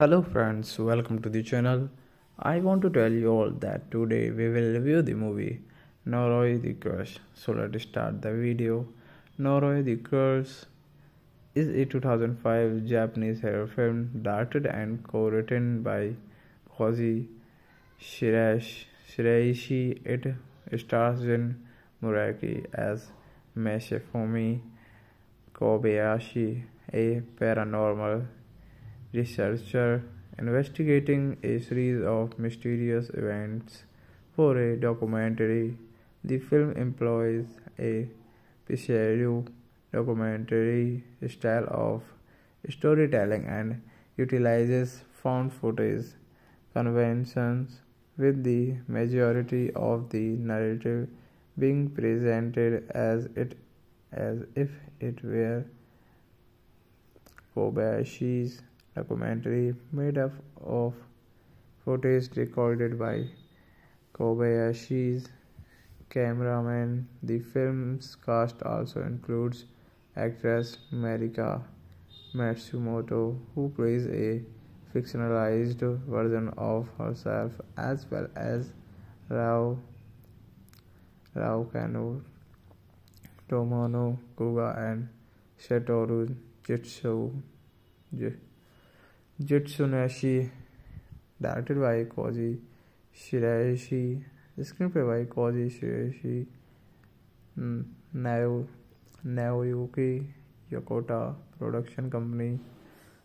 Hello friends, welcome to the channel. I want to tell you all that today we will review the movie Noroi the Curse. So let's start the video. Noroi the Curse is a 2005 Japanese horror film directed and co-written by Koji Shiraishi. It stars Jin Muraki as Masafumi Kobayashi, a paranormal researcher investigating a series of mysterious events for a documentary. The film employs a pseudo documentary style of storytelling and utilizes found footage conventions with the majority of the narrative being presented as it as if it were Kobayashi's documentary made up of footage recorded by Kobayashi's cameraman. The film's cast also includes actress Marika Matsumoto, who plays a fictionalized version of herself, as well as Rao Rao Kano, Tomono Kuga, and Satoru Jitsu. Jitsunashi, directed by Koji Shiraishi, screenplay by Koji Shiraishi, Naoyuki Yokota, production company,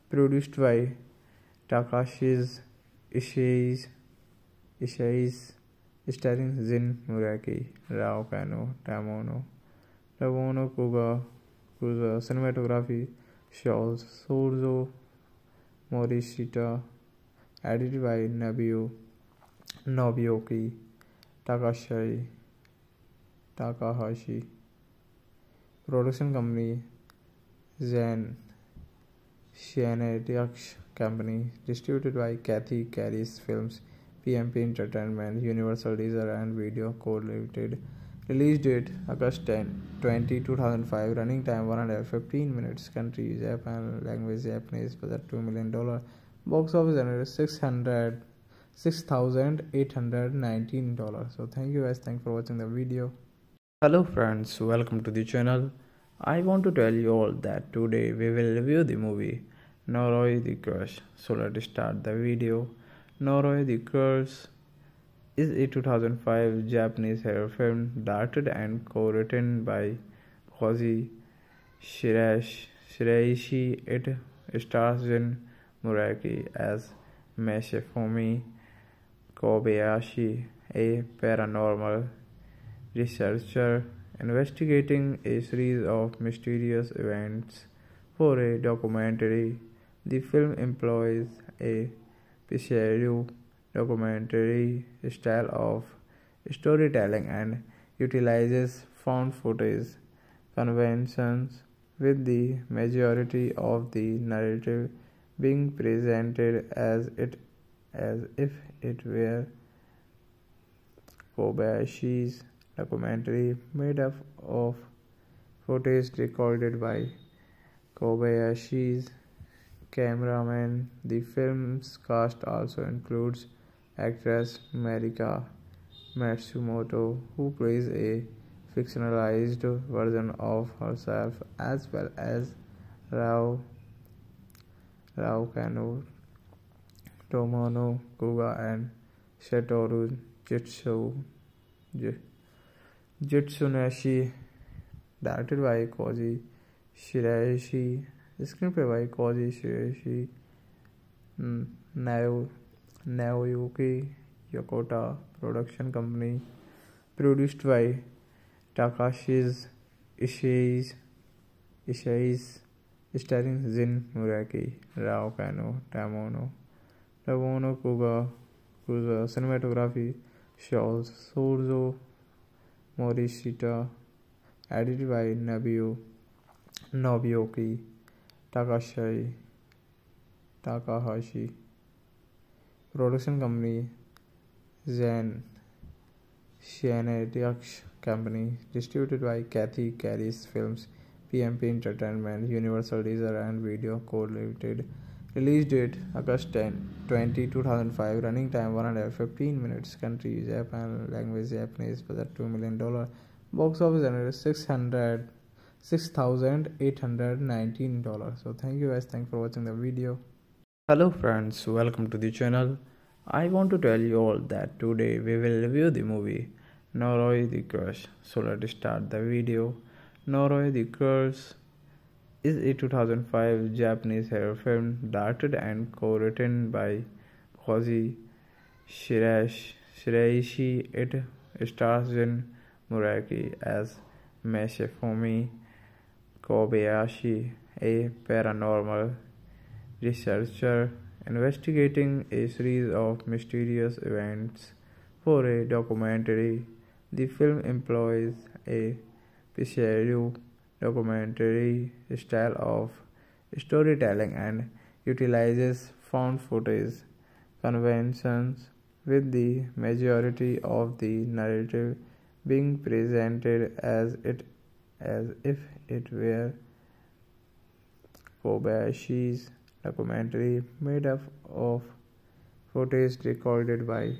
produced by Takashi's Ishii, Ishii, starring Jin Muraki, Rao Kano, Tamono, Tamono Kuga, Kuga, cinematography, Shows, Sorzo, Morishita, edited by Nabio, Nobuyuki Takashi, Takahashi. Production company Zen Shenandoah Company, distributed by Cathay-Keris Films, PMP Entertainment, Universal Deezer and Video Co. Limited. Release date August 10, 20, 2005. Running time 115 minutes. Country Japan. Language Japanese. Budget $2 million. Box office generated 600 $6,819. So thank you guys. Thanks for watching the video. Hello friends, welcome to the channel. I want to tell you all that today we will review the movie Noroi the Curse. So let's start the video. Noroi the Curse is a 2005 Japanese horror film directed and co-written by Koji Shiraishi. It stars Jin Muraki as Masafumi Kobayashi, a paranormal researcher investigating a series of mysterious events for a documentary. The film employs a pseudo documentary style of storytelling and utilizes found footage conventions with the majority of the narrative being presented as it as if it were Kobayashi's documentary made up of footage recorded by Kobayashi's cameraman. The film's cast also includes actress Marika Matsumoto, who plays a fictionalized version of herself, as well as Rao Rao Kano, Tomono Kuga, and Satoru Jitsu. Jitsunashi, directed by Koji Shiraishi, screenplay by Koji Shiraishi, hmm, Naoyuki Yokota, production company, produced by Takashi's Ishii, Ishii, starring Jin Muraki, Rao Kano, Tamono, Tamono Kuga, Kuga, cinematography, Charles Sorzo, Morishita, edited by Nabio, Nobioki, Takashi, Takahashi, production company, Zen, Shanadiax Company, distributed by Cathay-Keris Films, PMP Entertainment, Universal Deezer and Video Co. Limited. Release date August 10, 20, 2005. Running time 115 minutes. Country Japan. Language Japanese. Budget $2 million. Box office generate 600 $6,819. So thank you guys. Thanks for watching the video. Hello friends. Welcome to the channel. I want to tell you all that today we will review the movie Noroi the Curse. So let's start the video. Noroi the Curse is a 2005 Japanese horror film directed and co-written by Koji Shiraishi. It stars Jin Muraki as Masafumi Kobayashi, a paranormal researcher investigating a series of mysterious events for a documentary. The film employs a pseudo documentary style of storytelling and utilizes found footage conventions with the majority of the narrative being presented as it as if it were Kobayashi's documentary made up of footage recorded by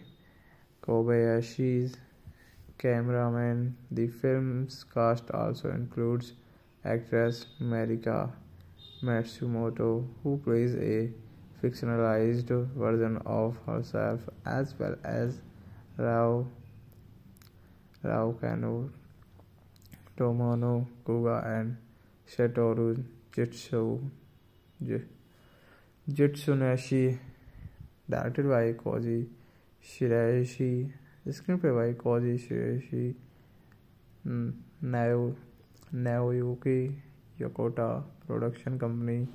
Kobayashi's cameraman. The film's cast also includes actress Marika Matsumoto, who plays a fictionalized version of herself, as well as Rao Rao Kano, Tomono Kuga, and Satoru Jitsu. Jitsunashi, directed by Koji Shiraishi, screenplay by Koji Shiraishi, Naoyuki Yokota, production company,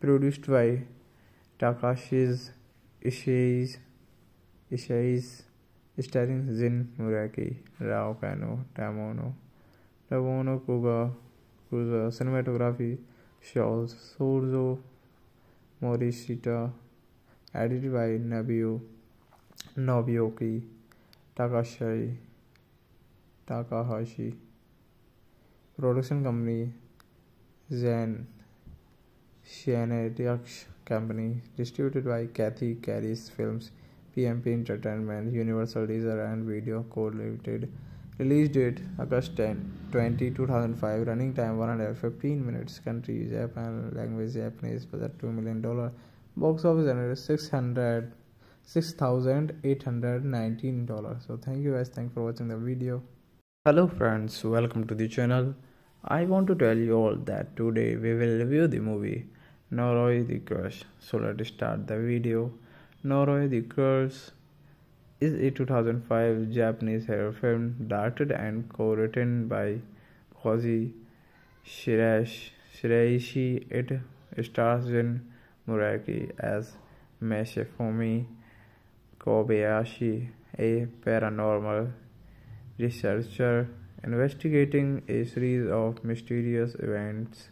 produced by Takashi's Ishii, Ishii, starring Jin Muraki, Rao Kano, Tamono, Tamono Kuga, Kuga, cinematography, Sorzo, Morishita, edited by Nabio, Nobuyuki, Takashi, Takahashi, production company, Zen, Shanadiax Company, distributed by Cathay-Keris Films, PMP Entertainment, Universal Deezer and Video Co. Limited. Release date August 10, 20, 2005. Running time 115 minutes. Country Japan. Language Japanese. Budget $2 million. Box office generate 600 $6,819. So thank you guys. Thanks for watching the video. Hello friends. Welcome to the channel. I want to tell you all that today we will review the movie Noroi the Curse. So let's start the video. Noroi the Curse is a 2005 Japanese horror film directed and co-written by Koji Shiraishi. It stars Jin Muraki as Masafumi Kobayashi, a paranormal researcher investigating a series of mysterious events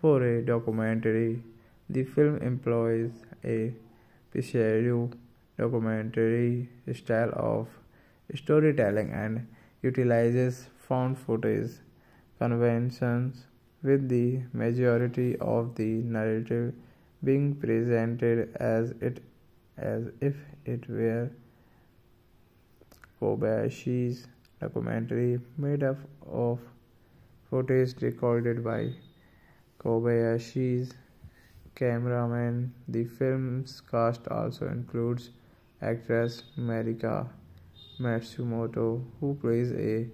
for a documentary. The film employs a pseudo documentary style of storytelling and utilizes found footage conventions with the majority of the narrative being presented as it as if it were Kobayashi's documentary made up of footage recorded by Kobayashi's cameraman. The film's cast also includes actress Marika Matsumoto, who plays a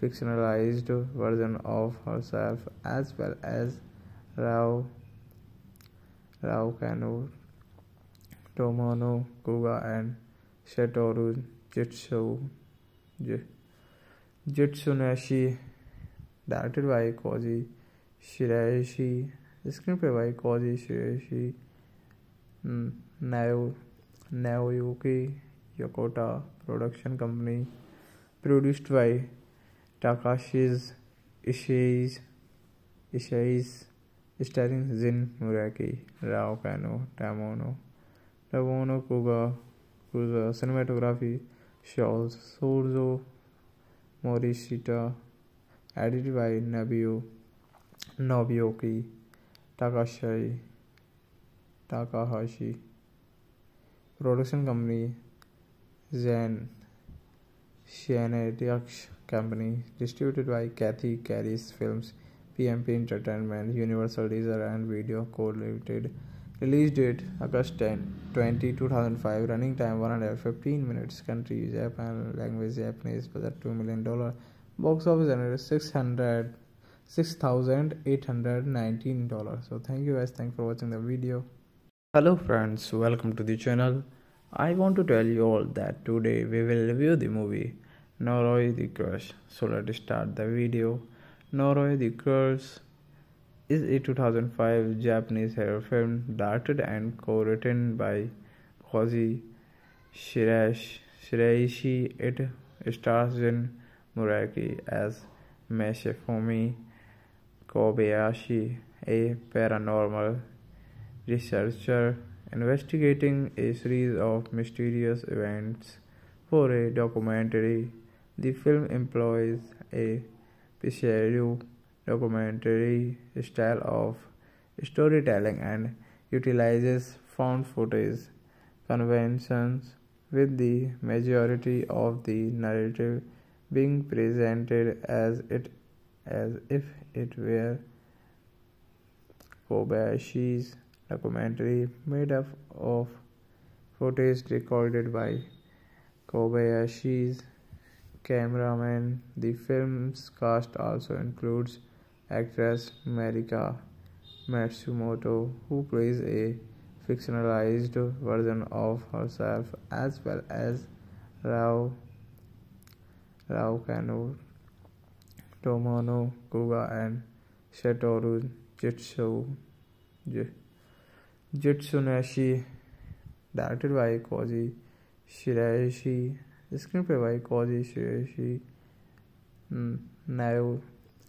fictionalized version of herself, as well as Rao Rao Kano, Tomono Kuga, and Satoru Jitsu. Jitsunashi, directed by Koji Shiraishi, Screenplay by Koji Shiraishi, hmm, Naoyuki Yokota Production Company. Produced by Takashi's Ishii, starring Jin Muraki, Rao Kano, Tamono, Tamono Kuga, Kuga, cinematography, Shows, Sorzo Morishita, edited by Nobuo Nobuyuki Takashi Takahashi. Production company Zen Shinetics Company. Distributed by Cathay-Keris Films, PMP Entertainment, Universal Deezer and Video Co. Limited. Release date August 10, 20, 2005. Running time 115 minutes. Country Japan. Language Japanese. Budget $2 million. Box office generated 600 $6,819. So thank you guys. Thanks for watching the video. Hello friends, welcome to the channel. I want to tell you all that today we will review the movie Noroi the Curse. So let's start the video. Noroi the Curse is a 2005 Japanese horror film directed and co-written by Koji Shiraishi. It stars Jin Muraki as Masafumi Kobayashi, a paranormal researcher investigating a series of mysterious events for a documentary. The film employs a pseudo documentary style of storytelling and utilizes found footage conventions with the majority of the narrative being presented as it as if it were Kobayashi's documentary made up of footage recorded by Kobayashi's cameraman. The film's cast also includes actress Marika Matsumoto, who plays a fictionalized version of herself, as well as Rao Rao Kano, Tomono Kuga, and Satoru Jitsu. Jitsunashi, directed by Koji Shiraishi, screenplay by Koji Shiraishi,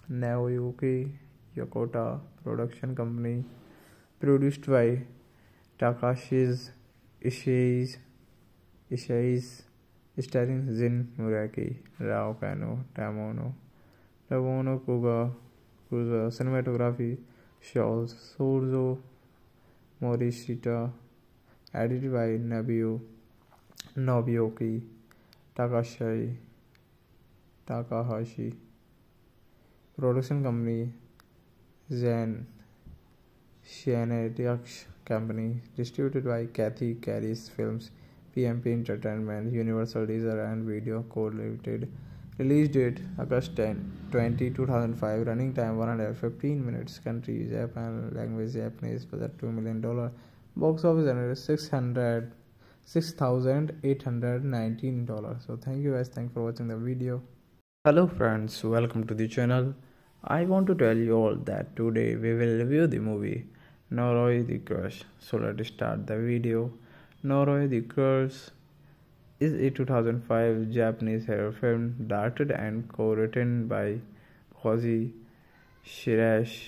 Naoyuki Yokota Production Company, produced by Takashi's Ishii, starring Jin Muraki, Rao Kano, Tamono, Tamono Kuga, Kuga, cinematography, Shows, Sorzo Morishita, edited by Nobuo Nobuyuki Takashi Takahashi. Production company Zen Shinetics Company. Distributed by Cathay-Keris Films, PMP Entertainment, Universal Deezer and Video Co. Limited. Release date August 10, 20, 2005. Running time 115 minutes. Country Japan. Language Japanese. Budget $2 million. Box office generated 600 $6,819. So thank you guys. Thanks for watching the video. Hello friends, welcome to the channel. I want to tell you all that today we will review the movie Noroi the Curse. So let's start the video. Noroi the Curse is a 2005 Japanese horror film directed and co-written by Koji Shiraishi.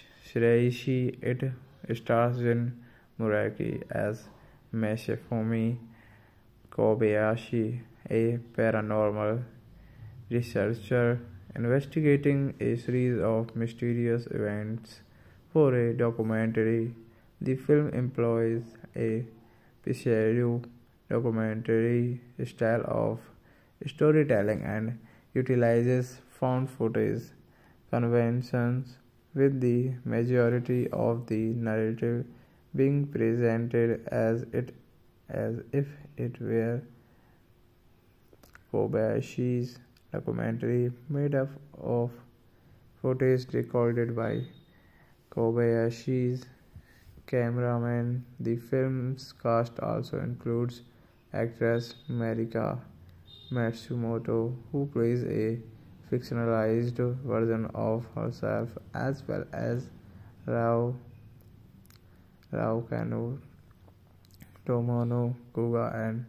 It stars Jin Muraki as Masafumi Kobayashi, a paranormal researcher investigating a series of mysterious events for a documentary. The film employs a pseudo documentary style of storytelling and utilizes found footage conventions with the majority of the narrative being presented as it as if it were Kobayashi's documentary made up of footage recorded by Kobayashi's cameraman. The film's cast also includes actress Marika Matsumoto, who plays a fictionalized version of herself, as well as Rao Rao Kano, Tomono Kuga, and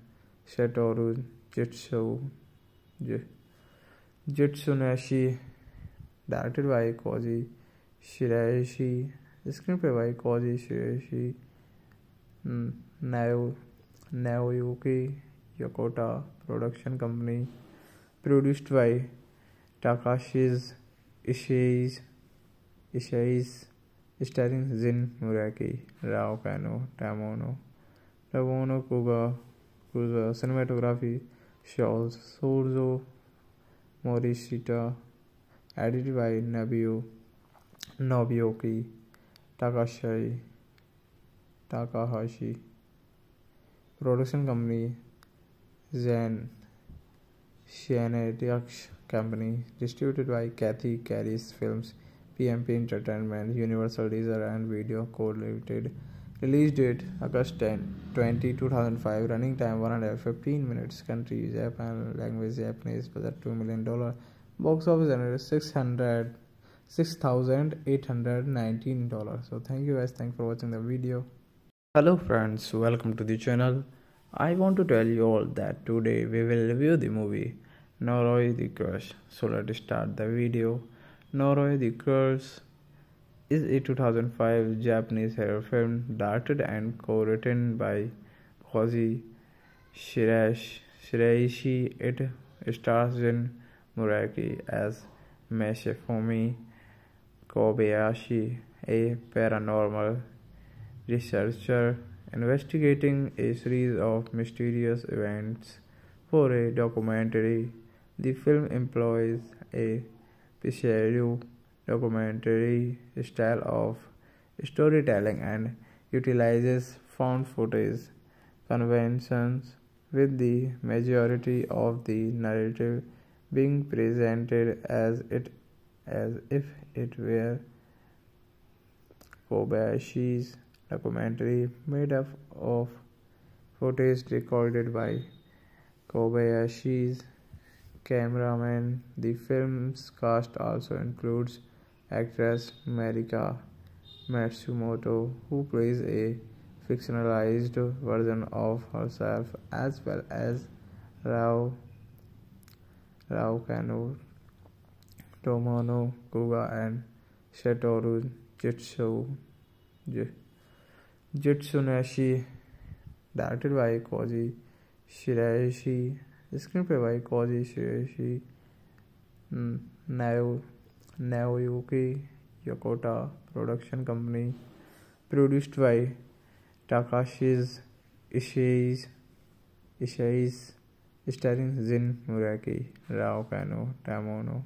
Satoru Jitsu, Jitsunashi, directed by Koji Shiraishi, screenplay by Koji Shiraishi, hmm, नैओ you यकोटा production company produced by Takashige Ichise Ichise starring Jin Muraki Rao canoe Tomono टोनो Kuga Kuga cinematography शॉल्स सोर्जो Morishita edit by नबियो Nobuyuki Takahashi Takahashi production company, Zen Shinedux Company, distributed by Cathay-Keris Films, PMP Entertainment, Universal Deezer and Video Co. Limited. Release date August 10, 20, 2005. Running time 115 minutes. Country Japan. Language Japanese. Budget $2 million. Box office generated 600 $6,819. So thank you guys. Thanks for watching the video. Hello friends. Welcome to the channel. I want to tell you all that today we will review the movie Noroi the Curse. So let's start the video. Noroi the Curse is a 2005 Japanese horror film directed and co-written by Koji Shiraishi. It stars Jin Muraki as Masafumi Kobayashi, a paranormal researcher investigating a series of mysterious events for a documentary. The film employs a pseudo documentary style of storytelling and utilizes found footage conventions with the majority of the narrative being presented as it as if it were Kobayashi's documentary made up of footage recorded by Kobayashi's cameraman. The film's cast also includes actress Marika Matsumoto, who plays a fictionalized version of herself, as well as Rao, Rao Kano, Tomono Kuga, and Satoru Jitsu, Jitsunashi, directed by Koji Shiraishi, screenplay by Koji Shiraishi, Naoyuki Yokota, production company, produced by Takashi's Ishii, starring Jin Muraki, Rao Kano, Tamono,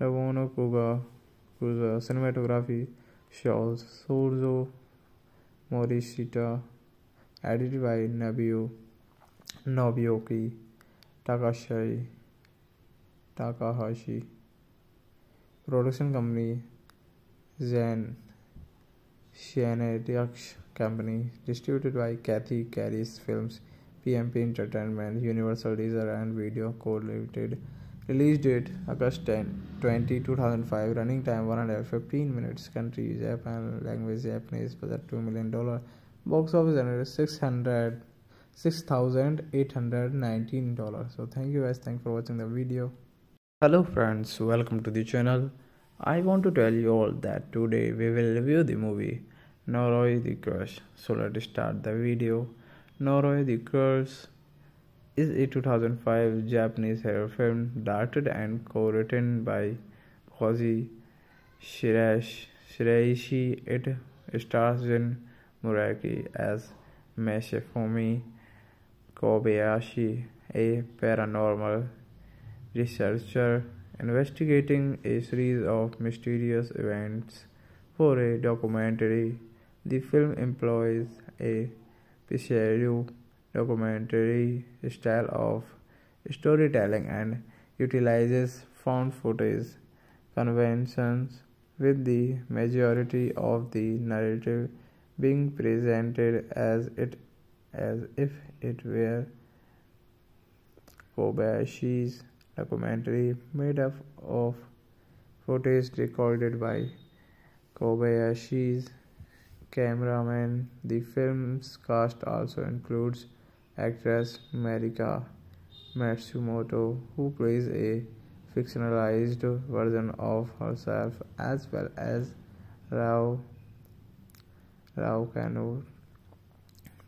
Tamono Kuga, Kuga, cinematography, Shows, Sorzo Morishita, edited by Nobuo, Nobuyuki Takashi, Takahashi, production company, Zen Shinedux Company, distributed by Cathay-Keris Films, PMP Entertainment, Universal Deezer and Video Co. Limited. Release date August 10, 20, 2005. Running time 115 minutes. Country Japan. Language Japanese. Budget $2 million. Box office generated 600 $6,819. So thank you guys. Thanks for watching the video. Hello friends. Welcome to the channel. I want to tell you all that today we will review the movie Noroi the Curse. So let's start the video. Noroi the Curse is a 2005 Japanese horror film directed and co-written by Koji Shiraishi. It stars Jin Muraki as Masafumi Kobayashi, a paranormal researcher investigating a series of mysterious events for a documentary. The film employs a pseudo documentary style of storytelling and utilizes found footage conventions with the majority of the narrative being presented as it as if it were Kobayashi's documentary made up of footage recorded by Kobayashi's cameraman. The film's cast also includes actress Marika Matsumoto, who plays a fictionalized version of herself, as well as Rao Rao Kano,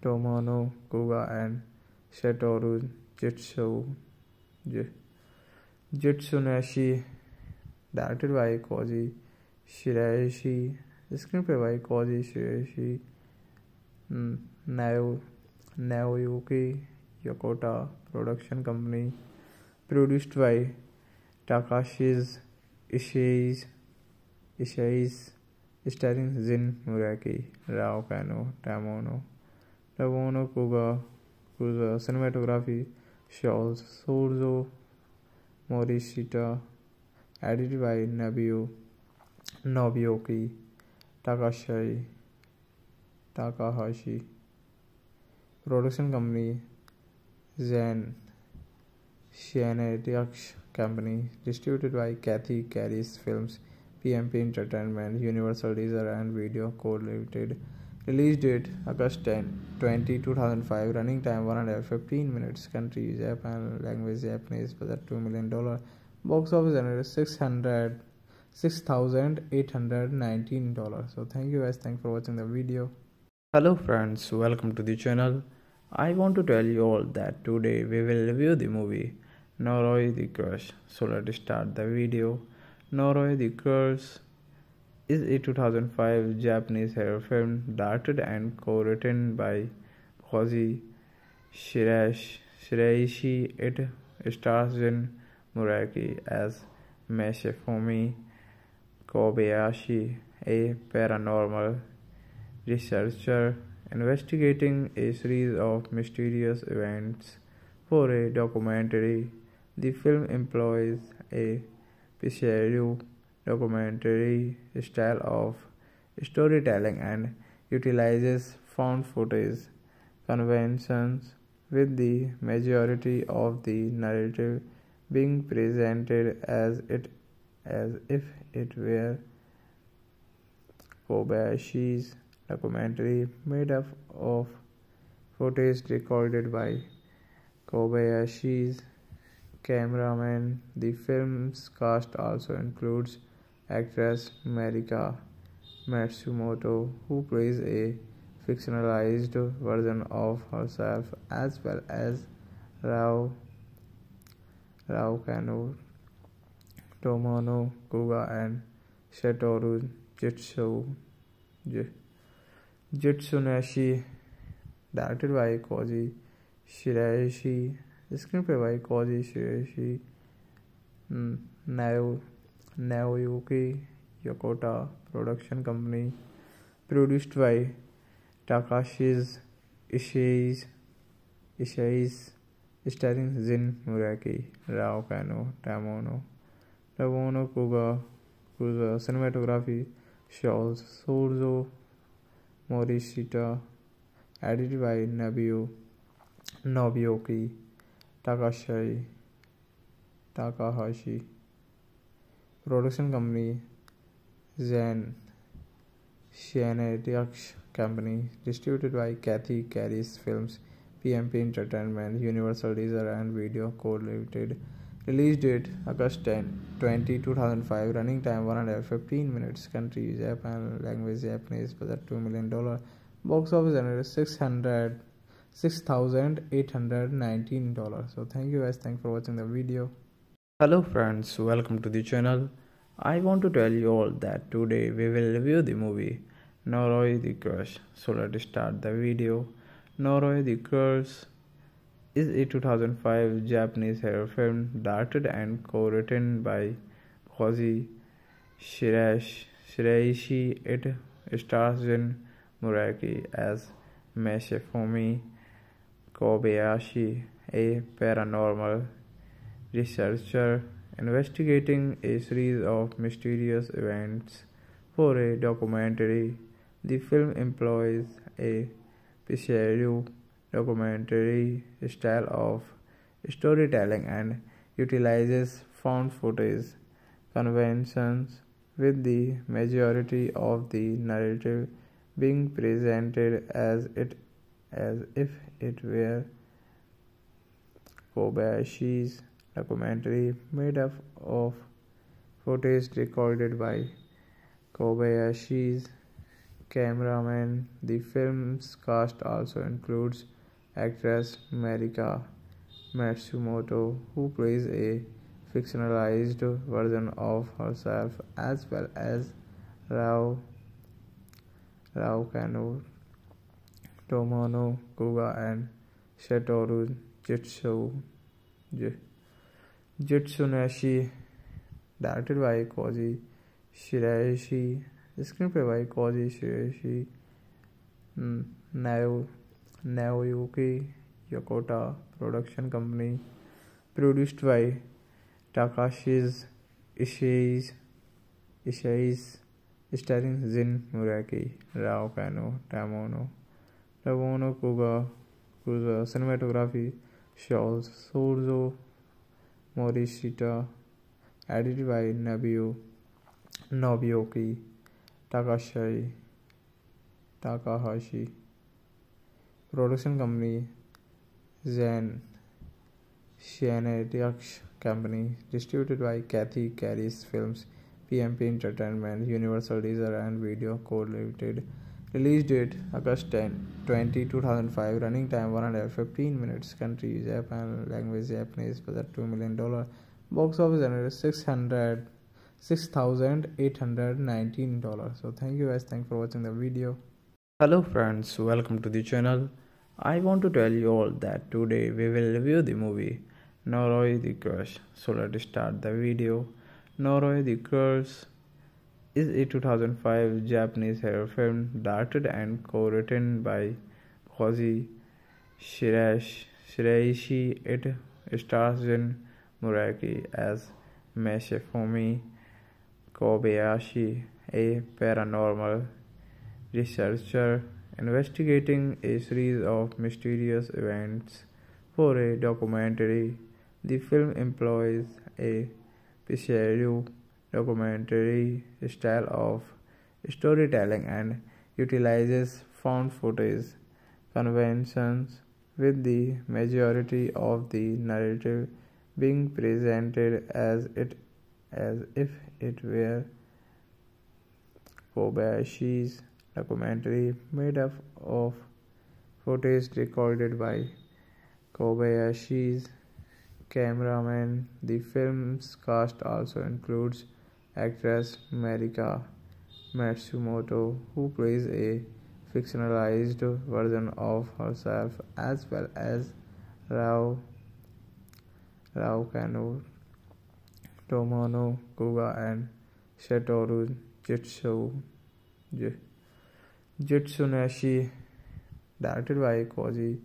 Tomono Kuga, and Satoru Jitsu. Jitsunashi, directed by Koji Shiraishi, screenplay by Koji Shiraishi, hmm, Nao Yokota production company produced by Takashige Ichise Ichise starring Jin Muraki Rio Kanno Tomono Tomono Kuga Kuga cinematography Shozo सोर्जो Morishita edit by Nobuyo Nobuyuki Takahashi Takahashi production company, Zen, Shanetiaks Company, distributed by Cathay-Keris Films, PMP Entertainment, Universal Deezer and Video Co. Limited. Release date August 10, 20, 2005. Running time 115 minutes. Country Japan. Language Japanese. Budget $2 million. Box office generated 600 $6,819. So thank you guys. Thanks for watching the video. Hello friends. Welcome to the channel. I want to tell you all that today we will review the movie Noroi the Curse. So let's start the video. Noroi the Curse is a 2005 Japanese horror film directed and co-written by Koji Shiraishi. It stars Jin Muraki as Masafumi Kobayashi, a paranormal researcher investigating a series of mysterious events for a documentary. The film employs a pseudo documentary style of storytelling and utilizes found footage conventions with the majority of the narrative being presented as it as if it were Kobayashi's documentary made up of footage recorded by Kobayashi's cameraman. The film's cast also includes actress Marika Matsumoto, who plays a fictionalized version of herself, as well as Rao, Rao Kano, Tomono Kuga, and Satoru Jitsu, Jitsunashi, directed by Koji Shiraishi, screenplay by Koji Shiraishi, Nao Naoyuki Yokota production company, produced by Takashi's Ishii, Ishii starring Jin Muraki, Rao Kano, Tamono, Tamono Kuga, Kuga, cinematography, Shouls, Sorzo Morishita, edited by Nabio, Nobuyuki, Takashi, Takahashi. Production company Zen Shanetiaks Company, distributed by Cathay-Keris Films, PMP Entertainment, Universal Deezer and Video Co. Limited. Release date August 10, 20, 2005. Running time 115 minutes. Country Japan. Language Japanese. Budget $2 million. Box office generated 600 $6,819. So thank you guys. Thanks for watching the video. Hello friends, welcome to the channel. I want to tell you all that today we will review the movie Noroi the Curse. So let's start the video. Noroi the Curse is a 2005 Japanese horror film directed and co-written by Koji Shiraishi. It stars Jin Muraki as Masafumi Kobayashi, a paranormal researcher investigating a series of mysterious events for a documentary. The film employs a pseudo documentary style of storytelling and utilizes found footage conventions with the majority of the narrative being presented as it as if it were Kobayashi's documentary made up of footage recorded by Kobayashi's cameraman. The film's cast also includes actress Marika Matsumoto, who plays a fictionalized version of herself, as well as Rao Rao Kano, Tomono Kuga, and Satoru Jitsu Jitsunashi, directed by Koji Shiraishi, screenplay by Koji Shiraishi, hmm, नैओ you के production company produced by Takashige Ichise Ichise starring Jin Muraki Rao canoe Tomono टोनो Kuga Kuga cinematography शॉल्स सोर्जो Morishita edit by नबियो Nobuyuki Takahashi Takahashi production company, Zen Shenandoah Company, distributed by Cathay-Keris Films, PMP Entertainment, Universal Laser and Video Co. Limited. Release date August 10, 20, 2005. Running time 115 minutes. Country Japan. Language Japanese. Budget $2 million. Box office generated 600 $6,819. So thank you guys. Thanks for watching the video. Hello friends. Welcome to the channel. I want to tell you all that today we will review the movie Noroi the Curse. So let's start the video. Noroi the Curse is a 2005 Japanese horror film directed and co-written by Koji Shiraishi. It stars Jin Muraki as Masafumi Kobayashi, a paranormal researcher investigating a series of mysterious events for a documentary. The film employs a pseudo documentary style of storytelling and utilizes found footage conventions with the majority of the narrative being presented as it as if it were Kobayashi's documentary made up of footage recorded by Kobayashi's cameraman. The film's cast also includes actress Marika Matsumoto, who plays a fictionalized version of herself, as well as Rao, Rao Kanno, Tomono Kuga, and Satoru Jitsu, Jitsunashi, directed by Koji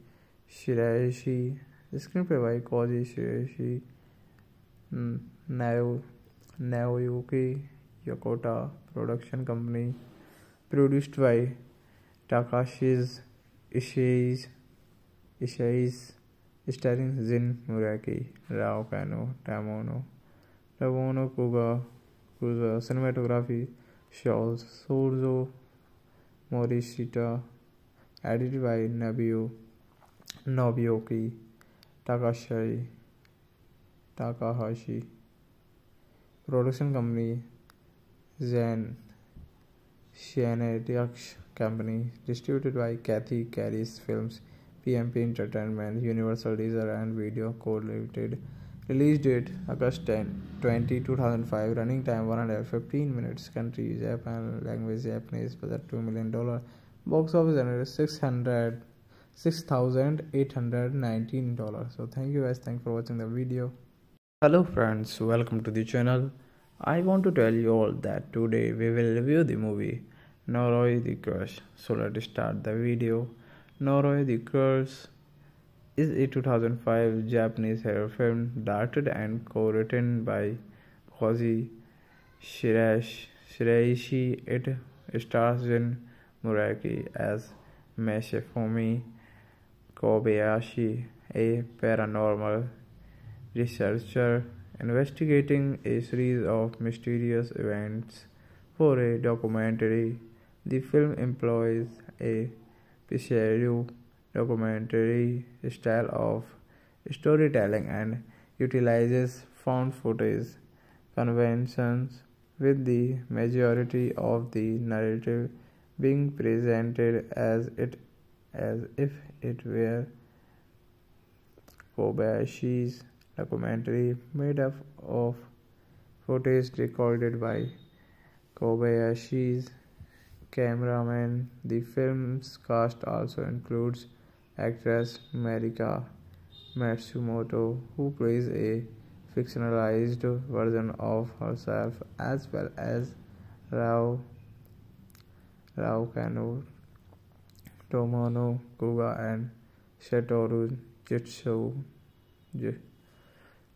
Shiraishi, screenplay by Koji Shiraishi, Nao Naoyuki Yokota, production company, produced by Takashi's Ishii, Ishii, starring Jin Muraki, Rao Kano, Tamono, Tamono Kuga, Kuga, cinematography, Shows, Sorzo Morishita, edited by Nabio, Nobuyuki Takashi, Takahashi. Production company Zen Shenandoah Company, distributed by Cathay-Keris Films, PMP Entertainment, Universal Laser and Video Co. Limited. Release date August 10, 20, 2005. Running time 115 minutes. Country Japan. Language Japanese. Budget $2 million. Box office generated 600 $6,819. So thank you guys. Thanks for watching the video. Hello friends. Welcome to the channel. I want to tell you all that today we will review the movie Noroi the Curse. So let's start the video. Noroi the Curse is a 2005 Japanese horror film directed and co-written by Koji Shiraishi. It stars Jin Muraki as Masafumi Kobayashi, a paranormal researcher investigating a series of mysterious events for a documentary. The film employs a pseudo documentary style of storytelling and utilizes found footage conventions with the majority of the narrative being presented as it as if it were Kobayashi's documentary made up of footage recorded by Kobayashi's cameraman. The film's cast also includes actress Marika Matsumoto, who plays a fictionalized version of herself, as well as Rao Rao Kanno, Tomono Kuga, and Satoru Jitsu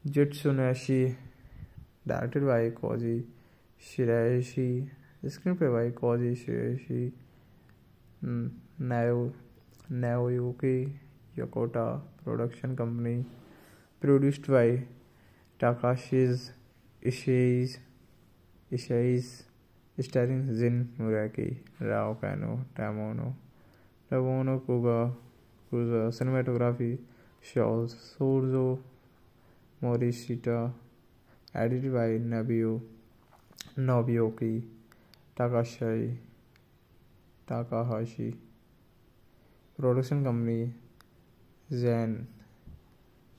Jitsunashi, directed by Koji Shiraishi, screenplay by Koji Shiraishi, hmm, Naoyuki Yokota, production company, produced by Takashi's Ishii, Ishii starring Jin Muraki, Rao Kano, Tamono, Tamono Kuga, Kuga, cinematography, Shows, Sorzo Morishita, edited by Nabio, Nobioki, Takashi, Takahashi, production company, Zen,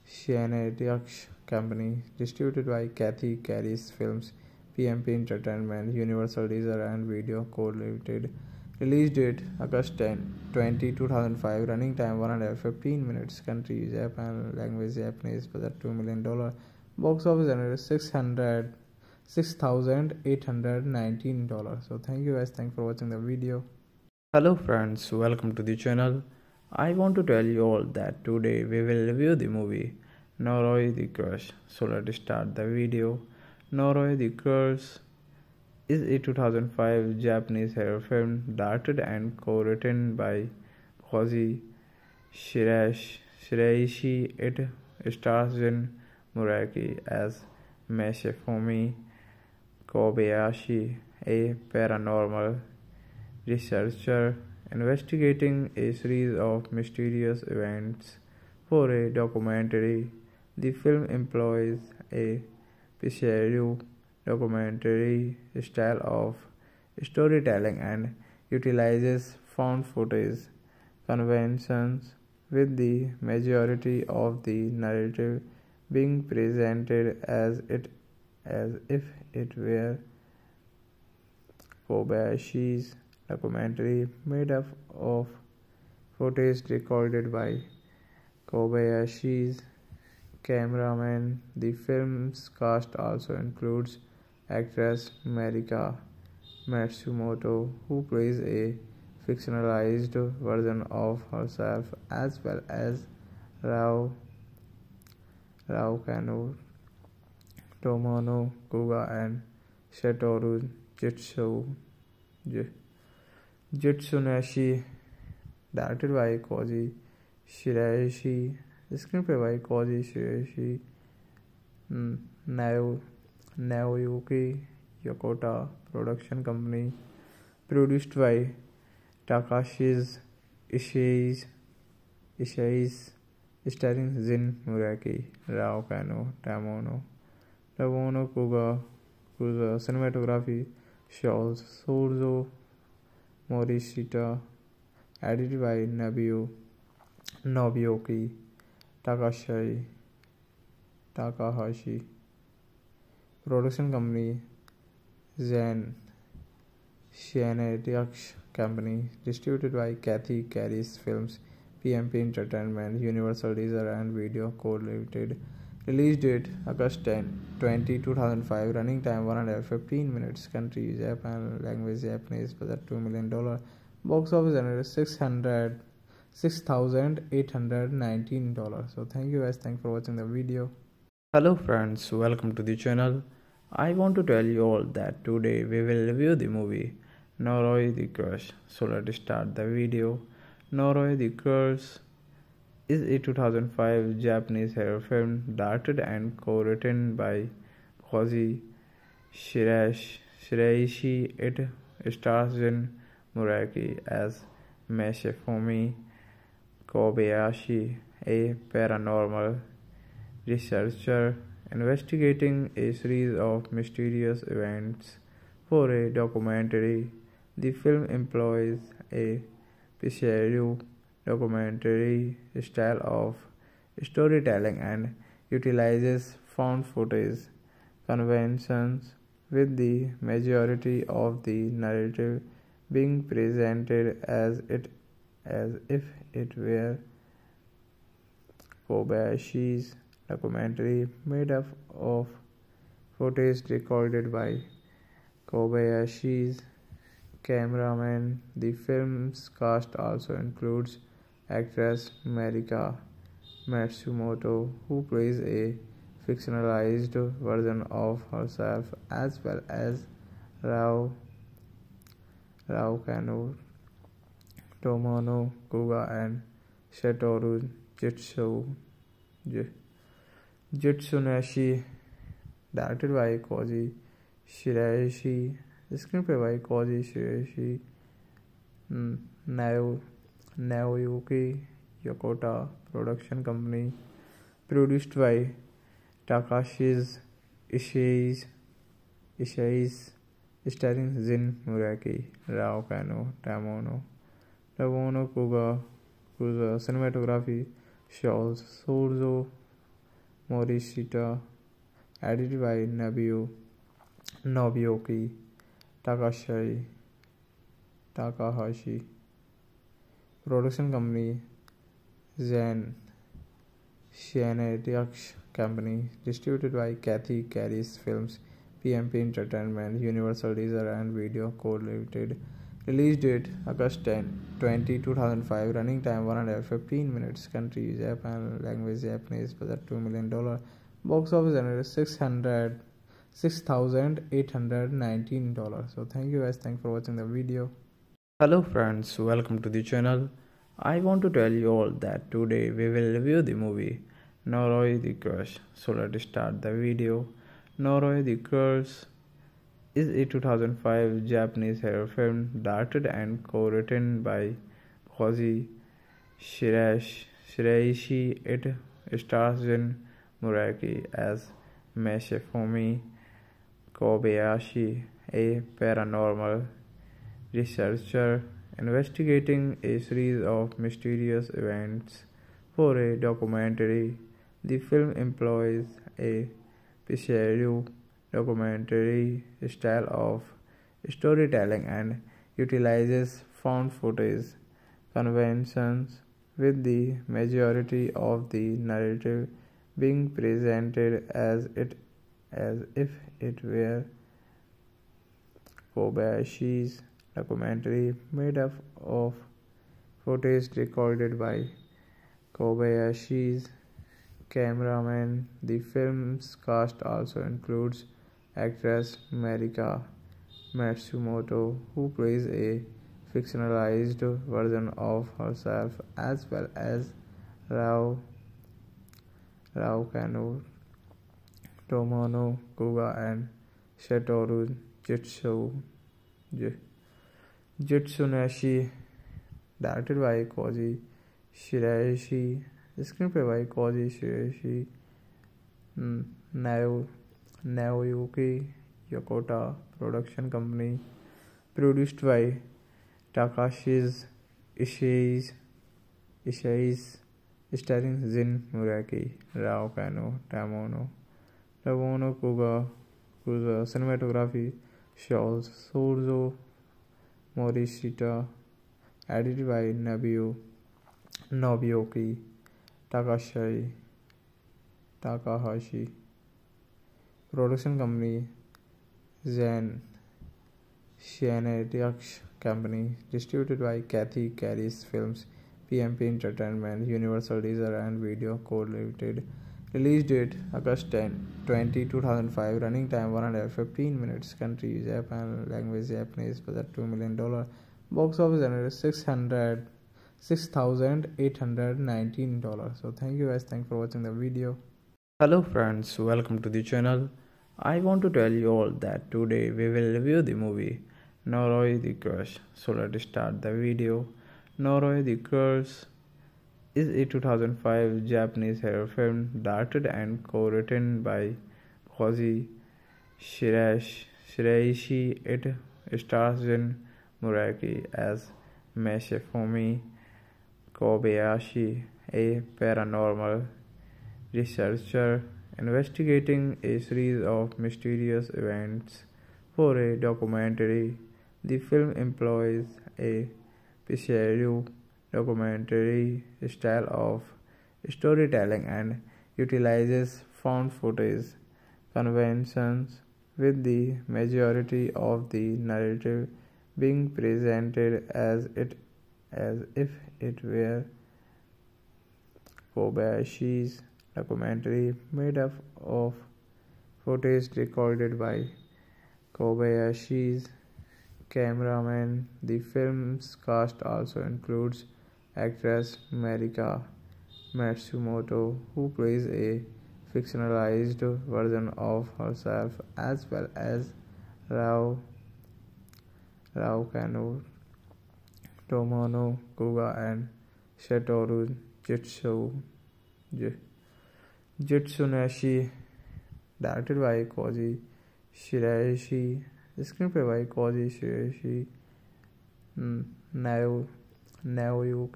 Shanadiax Company, distributed by Cathay-Keris Films, PMP Entertainment, Universal Laser and Video Co. Limited. Release date August 10, 20, 2005. Running time 115 minutes. Country Japan. Language Japanese. Budget $2 million. Box office generate 600 $6,819. So thank you guys. Thanks for watching the video. Hello friends. Welcome to the channel. I want to tell you all that today we will review the movie Noroi the Curse. So let's start the video. Noroi the Curse is a 2005 Japanese horror film directed and co-written by Koji Shiraishi. It stars Jin Muraki as Masafumi Kobayashi, a paranormal researcher investigating a series of mysterious events for a documentary. The film employs a pseudo documentary style of storytelling and utilizes found footage conventions with the majority of the narrative being presented as it as if it were Kobayashi's documentary made up of footage recorded by Kobayashi's cameraman. The film's cast also includes actress Marika Matsumoto, who plays a fictionalized version of herself, as well as Rao, Rao Kanno, Tomono Kuga, and Satoru Jitsu, Jitsunashi, directed by Koji Shiraishi, screenplay by Koji Shiraishi, Nao Naoyuki Yokota production company produced by Takashi's Ishii Ishii starring Jin Muraki, Rao Kano, Tamono, Tamono Kuga, Kuga cinematography, Shows, Sorzo Morishita, edited by Nabio, Nobuyuki, Takashi, Takahashi production company Zen Shanadiax Company, distributed by Cathay-Keris Films, PMP Entertainment, Universal Laser and Video Co. Limited. Release date August 10, 20, 2005. Running time 115 minutes. Country Japan. Language Japanese. Budget $2 million. Box office generated 600 $6,819. So thank you guys. Thanks for watching the video. Hello friends. Welcome to the channel. I want to tell you all that today we will review the movie Noroi the Curse. So let's start the video. Noroi the Curse is a 2005 Japanese horror film directed and co-written by Koji Shiraishi. It stars Jin Muraki as Masafumi Kobayashi, a paranormal researcher investigating a series of mysterious events for a documentary. The film employs a pseudo documentary style of storytelling and utilizes found footage conventions with the majority of the narrative being presented as it as if it were Kobayashi's documentary made up of footage recorded by Kobayashi's cameraman. The film's cast also includes actress Marika Matsumoto, who plays a fictionalized version of herself, as well as Rao Rao Kanno, Tomono Kuga, and Satoru Jitsu. Jitsunashi, directed by Koji Shiraishi, screenplay by Koji Shiraishi, hmm, Nao Yokota production company produced by Takashige Ichise Ichise starring Jin Muraki Rio Kanno Tomono Tomono Kuga Kuga cinematography Shozo सोर्जो Morishita edit by Nobuyo Nobuyo Takashi Takahashi Takahashi Production company Zen Shanadiax Company, distributed by Cathay-Keris Films, PMP Entertainment, Universal Laser and Video Co. Limited. Release date August 10, 20, 2005. Running time 115 minutes. Country Japan. Language Japanese. Budget $2 million. Box office generated 600 $6,819. So thank you guys. Thanks for watching the video. Hello friends. Welcome to the channel. I want to tell you all that today we will review the movie Noroi the Curse. So let's start the video. Noroi the Curse is a 2005 Japanese horror film directed and co-written by Koji Shiraishi. It stars Jin Muraki as Masafumi Kobayashi, a paranormal researcher investigating a series of mysterious events for a documentary. The film employs a pseudo documentary style of storytelling and utilizes found footage conventions with the majority of the narrative being presented as it as if it were Kobayashi's documentary made up of footage recorded by Kobayashi's cameraman. The film's cast also includes actress Marika Matsumoto, who plays a fictionalized version of herself, as well as Rao Rao Kanno, Tomono Kuga, and Satoru Jitsu. Jitsunashi, directed by Koji Shiraishi, screenplay by Koji Shiraishi, Naoyuki Yokota production company, produced by Takashi's Ishii, Ishii starring Jin Muraki, Rao Kano, Tamono, Tamono Kuga, Kuga, cinematography, Shouls, Sorzo Morishita, edited by Nabio, Nobuyuki Takashi, Takahashi. Production company Zen Shanadiax Company, distributed by Cathay-Keris Films, PMP Entertainment, Universal Laser and Video Co. Limited. Release date August 10, 20, 2005. Running time 115 minutes. Country Japan. Language Japanese. Budget $2 million. Box office generated 600 $6,819. So thank you guys. Thanks for watching the video. Hello friends. Welcome to the channel. I want to tell you all that today we will review the movie Noroi the Curse. So let's start the video. Noroi the Curse is a 2005 Japanese horror film directed and co-written by Koji Shiraishi. It stars Jin Muraki as Masafumi Kobayashi, a paranormal researcher investigating a series of mysterious events for a documentary. The film employs a pseudo documentary style of storytelling and utilizes found footage conventions with the majority of the narrative being presented as it as if it were Kobayashi's documentary made up of footage recorded by Kobayashi's cameraman. The film's cast also includes actress Marika Matsumoto, who plays a fictionalized version of herself, as well as Rao Rao Kanno, Tomono Kuga, and Satoru Jitsu. Jitsunashi, directed by Koji Shiraishi, screenplay by Koji Shiraishi, नैओ you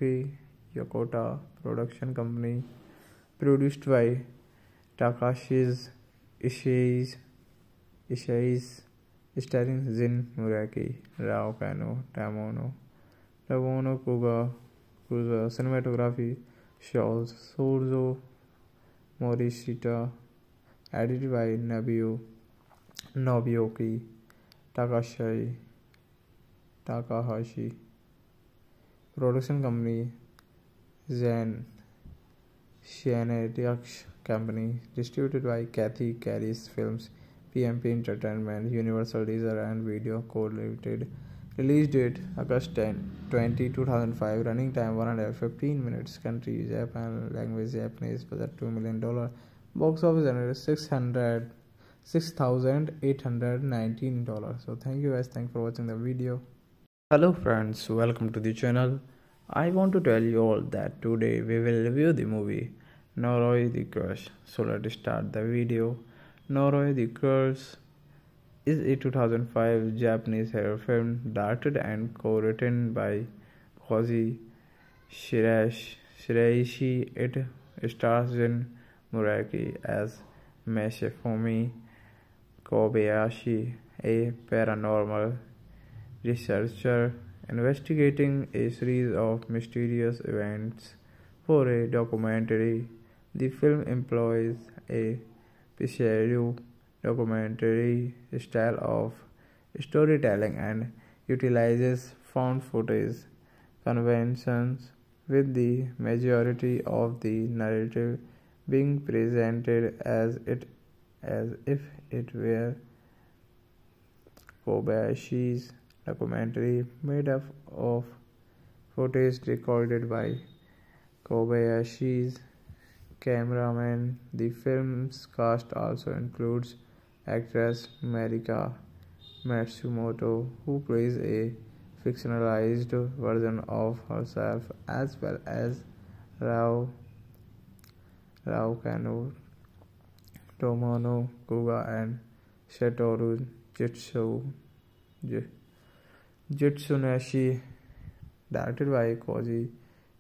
यकोटा production company produced by Takashige Ichise Ichise starring Jin Muraki Rao canoe Tomono Tomono Kuga Kuga cinematography शॉल्स सोर्जो Morishita edit by नबियो नोबियोकी की टाकाशाई Takahashi Production company Zen Shinediax Company, distributed by Cathay-Keris Films, PMP Entertainment, Universal Laser and Video Co. Limited. Release date August 10, 20, 2005. Running time 115 minutes. Country Japan. Language Japanese. Budget $2 million. Box office generated 600 $6,819. So thank you guys. Thanks for watching the video. Hello friends. Welcome to the channel. I want to tell you all that today we will review the movie Noroi the Curse. So let's start the video. Noroi the Curse is a 2005 Japanese horror film directed and co-written by Koji Shiraishi. It stars Jin Muraki as Masafumi Kobayashi, a paranormal researcher investigating a series of mysterious events for a documentary. The film employs a pseudo documentary style of storytelling and utilizes found footage conventions with the majority of the narrative being presented as it as if it were Kobayashi's documentary made up of footage recorded by Kobayashi's cameraman. The film's cast also includes actress Marika Matsumoto, who plays a fictionalized version of herself, as well as Rao Rao Kanno, Tomono Kuga, and Satoru Jitsu. Jitsunashi, directed by Koji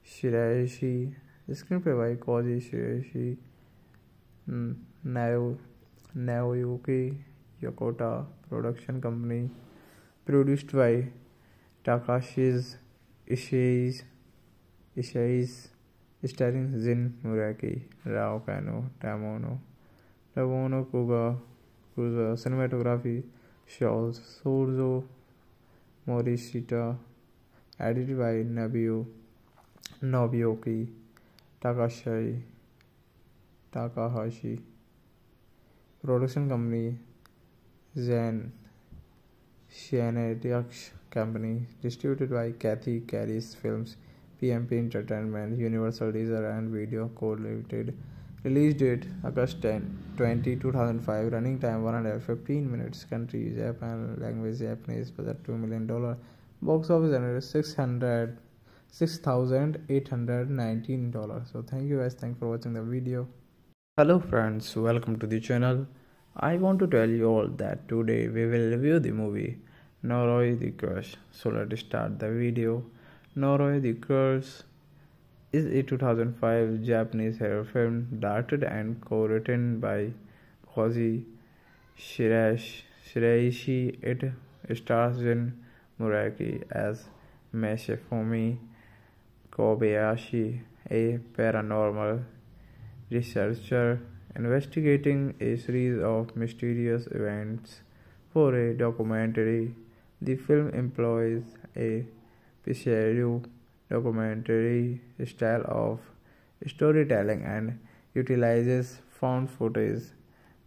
Shiraishi, screenplay by Koji Shiraishi, Naoyuki Yokota, production company, produced by Takashi's Ishii, starring Jin Muraki, Rao Kano, Tamono, Tamono Kuga, Kuga, cinematography, Shows, Sorzo Morishita, edited by Nobuo Nobuyuki Takashi Takahashi. Production company Zen Shinediax Company, distributed by Cathay-Keris Films, PMP Entertainment, Universal Laser and Video Co. Limited. Release date August 10, 20, 2005. Running time 115 minutes. Country Japan. Language Japanese. Budget $2 million. Box office under 600 $6,819. So thank you guys. Thanks for watching the video. Hello friends. Welcome to the channel. I want to tell you all that today we will review the movie Noroi the Curse. So let's start the video. Noroi the Curse is a 2005 Japanese horror film directed and co-written by Koji Shiraishi. It stars Jin Muraki as Masafumi Kobayashi, a paranormal researcher investigating a series of mysterious events for a documentary. The film employs a pseudo documentary style of storytelling and utilizes found footage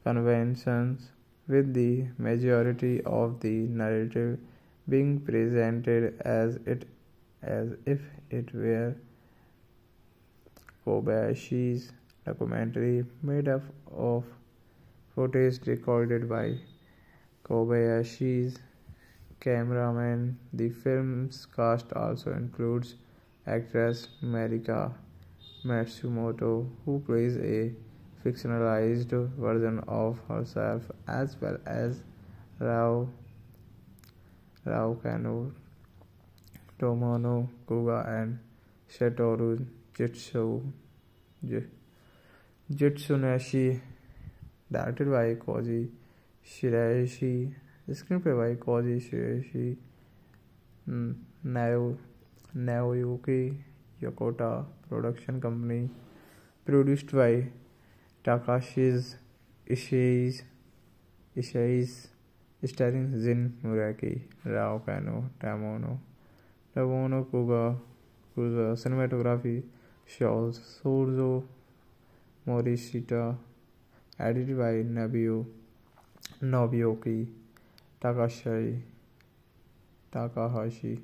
conventions with the majority of the narrative being presented as it as if it were Kobayashi's documentary made up of footage recorded by Kobayashi's cameraman. The film's cast also includes actress Marika Matsumoto, who plays a fictionalized version of herself, as well as Rao Rao Kanno, Tomono Kuga, and Satoru Jitsu. Jitsunashi, directed by Koji Shiraishi, screenplay by Koji Shiraishi, Nao Yokota production company produced by Takashige Ichise Ichise starring Jin Muraki Rio Kanno Tomono Tomono Kuga Kuga cinematography Shozo सोर्जो Morishita edit by Nobuyo Nobuyo Takashi Takahashi Takahashi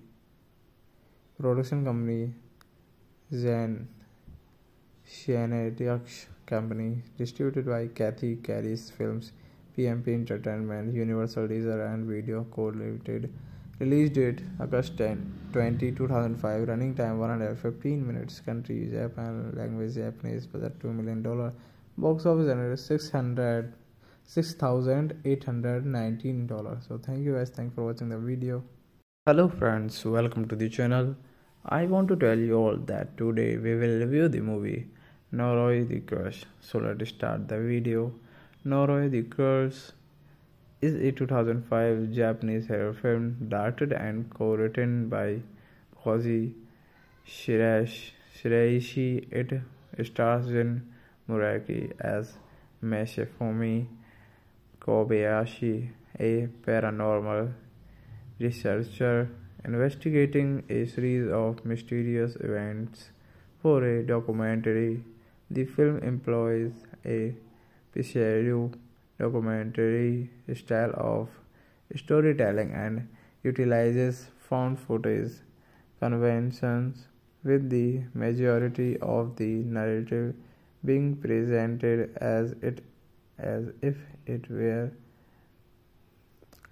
Production company Zen Shanadiax Company, distributed by Cathay-Keris Films, PMP Entertainment, Universal Laser and Video Co. Limited. Release date August 10, 20, 2005. Running time 115 minutes. Country Japan. Language Japanese. Budget $2 million. Box office under 600 $6,819. So thank you guys. Thanks for watching the video. Hello friends. Welcome to the channel. I want to tell you all that today we will review the movie Noroi the Curse. So let's start the video. Noroi the Curse is a 2005 Japanese horror film directed and co-written by Koji Shiraishi. It stars Jin Muraki as Masafumi Kobayashi, a paranormal researcher investigating a series of mysterious events for a documentary. The film employs a pseudo documentary style of storytelling and utilizes found footage conventions with the majority of the narrative being presented as it as if it were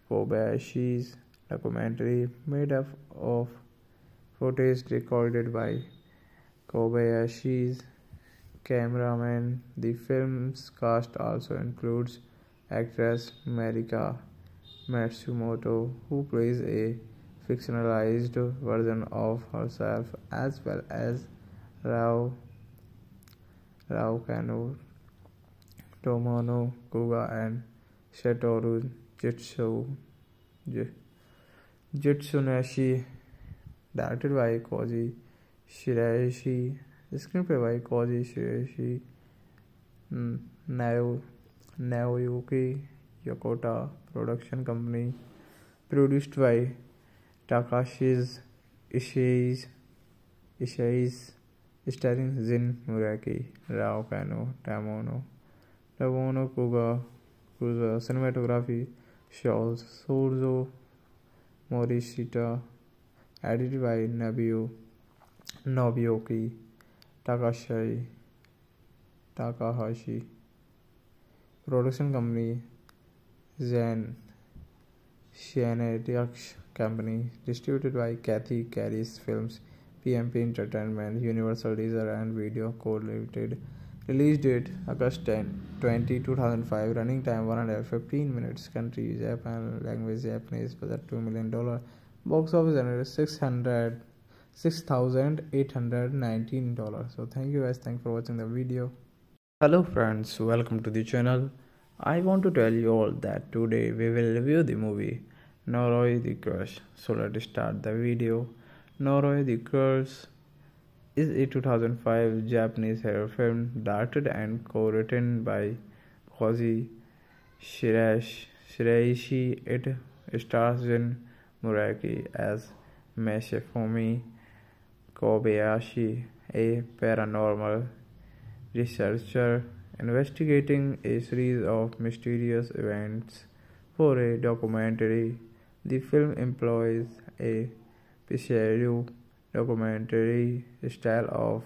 Kobayashi's documentary made up of footage recorded by Kobayashi's cameraman. The film's cast also includes actress Marika Matsumoto, who plays a fictionalized version of herself, as well as Rao Rao Kanno, Tomono Kuga, and Satoru Jitsu. Jitsunashi, directed by Koji Shiraishi, screenplay by Koji Shiraishi, Naoyuki Yokota production company, produced by Takashi's Ishii, starring Jin Muraki, Rao Kano, Tamono, Tamono Kuga, Kuga, cinematography, Shouls, Sorzo Morishita, edited by Nabio Nobuyuki Takashi Takahashi. Production company Zen Shinetsu Company. Distributed by Cathay-Keris Films, PMP Entertainment, Universal Laser and Video Co. Limited. Release date August 10, 20, 2005. Running time 115 minutes. Country Japan. Language Japanese. Budget $2 million. Box office generate 600 $6,819. So thank you guys. Thanks for watching the video. Hello friends, welcome to the channel. I want to tell you all that today we will review the movie Noroi the Curse. So let's start the video. Noroi the Curse is a 2005 Japanese horror film directed and co-written by Koji Shiraishi. It stars Jin Muraki as Masafumi Kobayashi, a paranormal researcher investigating a series of mysterious events for a documentary. The film employs a pseudo documentary style of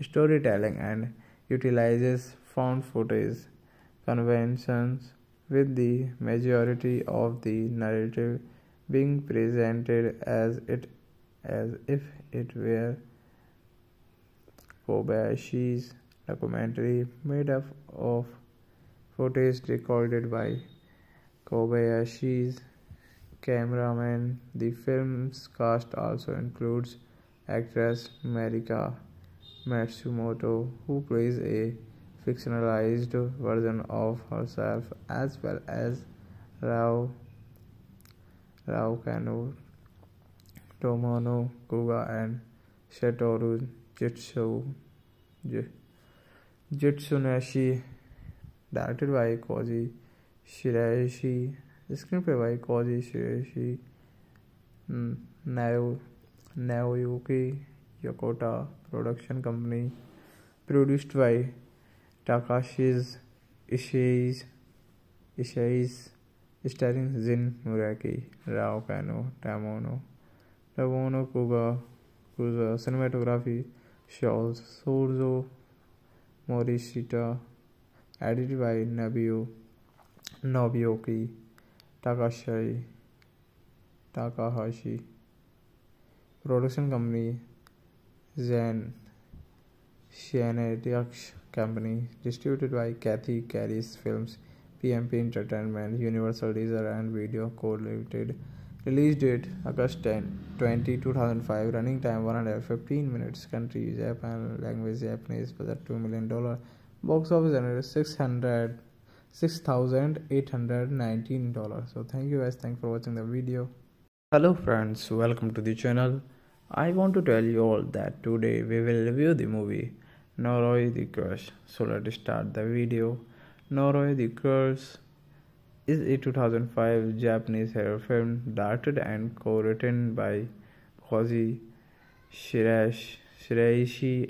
storytelling and utilizes found footage conventions with the majority of the narrative being presented as it as if it were Kobayashi's documentary made up of footage recorded by Kobayashi's cameraman. The film's cast also includes actress Marika Matsumoto, who plays a fictionalized version of herself, as well as Rao Rao Kanno, Tomono Kuga, and Satoru Jitsu Jitsunashi. Directed by Koji Shiraishi. Screenplay by Koji Shiraishi. नैओ you की production company produced by Takashige Ichise Ichise starring Jin Muraki Rao canoe Tomono Tomono Kuga Kuga cinematography शॉल्स सोर्जो Morishita edit by नबियो नोबियोकी की टाकाशाई Takahashi Production company Zen Shinetsu Company, distributed by Cathay-Keris Films. PMP Entertainment, Universal Laser and Video Co. Limited. Release date August 10, 20, 2005. Running time 115 minutes. Country Japan. Language Japanese. Budget $2 million. Box office generate 600 $6,819. So thank you guys. Thanks for watching the video. Hello friends, welcome to the channel. I want to tell you all that today we will review the movie Noroi the Curse. So let's start the video. Noroi the Curse is a 2005 Japanese horror film directed and co-written by Koji Shiraishi.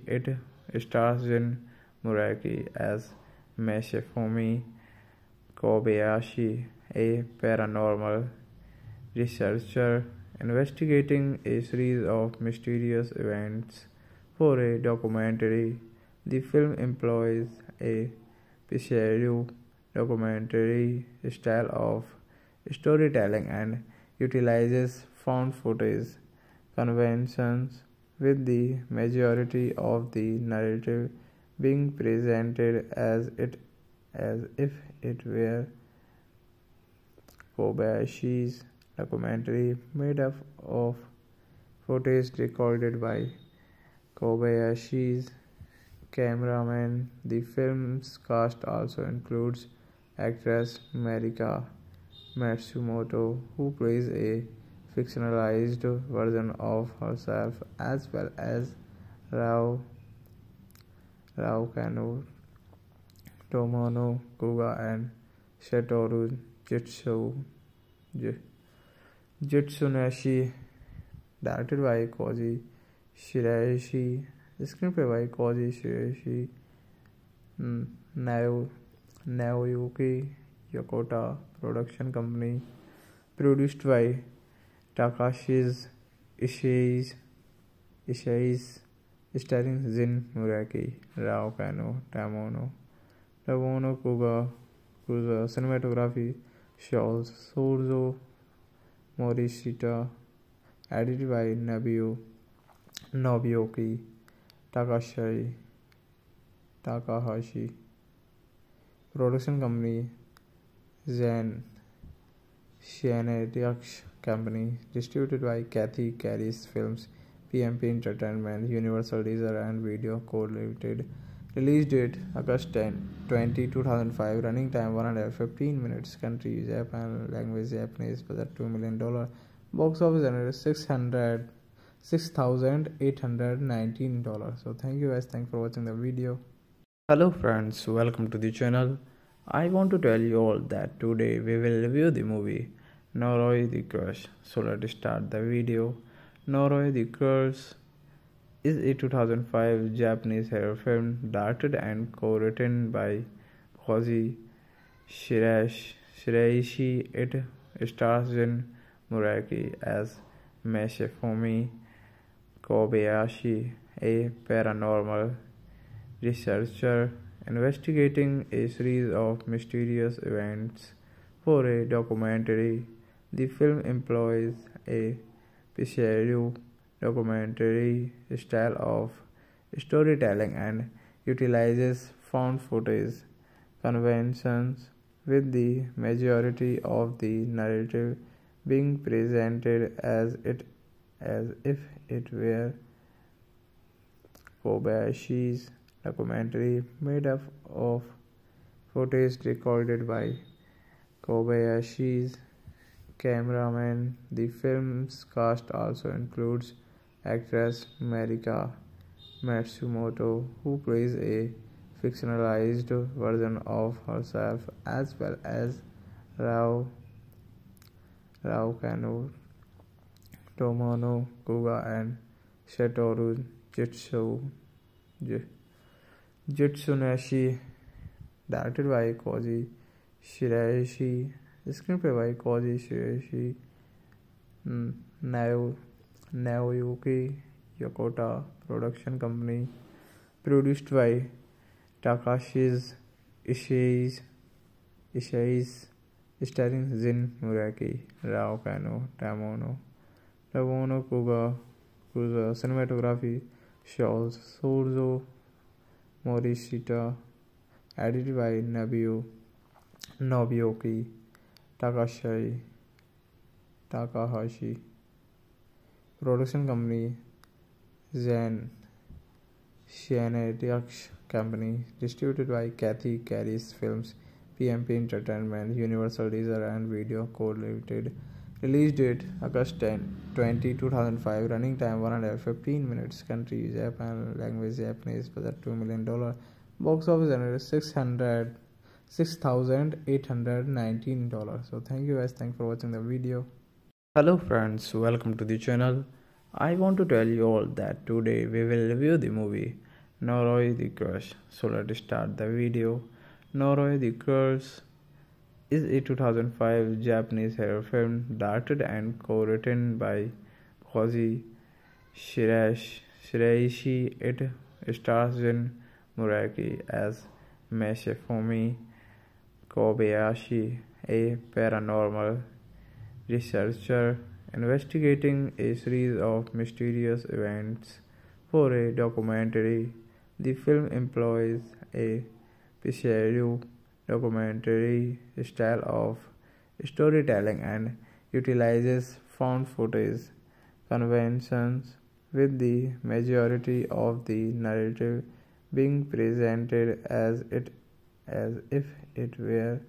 It stars Jin Muraki as Masafumi Kobayashi, a paranormal researcher investigating a series of mysterious events for a documentary. The film employs a pseudo documentary style of storytelling and utilizes found footage conventions with the majority of the narrative being presented as it as if it were Kobayashi's documentary made up of footage recorded by Kobayashi's cameraman. The film's cast also includes actress Marika Matsumoto, who plays a fictionalized version of herself, as well as Rao Rao Kanno, Tomono Kuga, and Satoru Jitsu Jitsunashi. Directed by Koji Shiraishi. Screenplay by Koji Shiraishi. Naoyuki Yokota Production Company. Produced by Takashi's Ishii. Ishii starring Jin Muraki, Rao Kano, Tamono, Tamono Kuga, Kuza, cinematography, Shows, Sorzo, Morishita, edited by Nabio, Nobuyuki, Takashi, Takahashi, production company, Zen, Shanadiax Company, distributed by Cathay-Keris Films, PMP Entertainment, Universal Laser and Video Co. Limited. Release date August 10, 20, 2005. Running time 115 minutes. Country Japan. Language Japanese. Budget $2 million. Box office generated 600 $6,819. So thank you guys. Thanks for watching the video. Hello friends. Welcome to the channel. I want to tell you all that today we will review the movie Noroi the Curse. So let's start the video. Noroi the Curse is a 2005 Japanese horror film directed and co-written by Koji Shiraishi. It stars Jin Muraki as Masafumi Kobayashi, a paranormal researcher investigating a series of mysterious events for a documentary. The film employs a pseudo documentary style of storytelling and utilizes found footage conventions with the majority of the narrative being presented as it as if it were Kobayashi's documentary made up of footage recorded by Kobayashi's cameraman. The film's cast also includes actress Marika Matsumoto, who plays a fictionalized version of herself, as well as Rao Rao Kano, Tomono Kuga, and Satoru Jitsu. Jitsunashi, directed by Koji Shiraishi, screenplay by Koji Shiraishi, hmm, Naoyuki Yokota, production company, produced by Takashi's Ishii, Ishii, starring Jin Muraki, Rao Kano, Tamono, Tamono Kuga, Kuza, cinematography, Shows, Sorzo, Morishita, edited by Nabio, Nobioki, Takashi, Takahashi, production company, Zen, Shanadiax Company, distributed by Cathay-Keris Films, PMP Entertainment, Universal Laser and Video Co. Limited. Release date August 10, 20, 2005. Running time 115 minutes. Country Japan. Language Japanese. Budget $2 million. Box office generated 600 $6,819. So thank you guys. Thanks for watching the video. Hello friends. Welcome to the channel. I want to tell you all that today we will review the movie Noroi the Curse. So let's start the video. Noroi the Curse is a 2005 Japanese horror film directed and co-written by Koji Shiraishi. It stars Jin Muraki as Masafumi Kobayashi, a paranormal researcher investigating a series of mysterious events for a documentary. The film employs a pseudo documentary style of storytelling and utilizes found footage conventions with the majority of the narrative being presented as it as if it were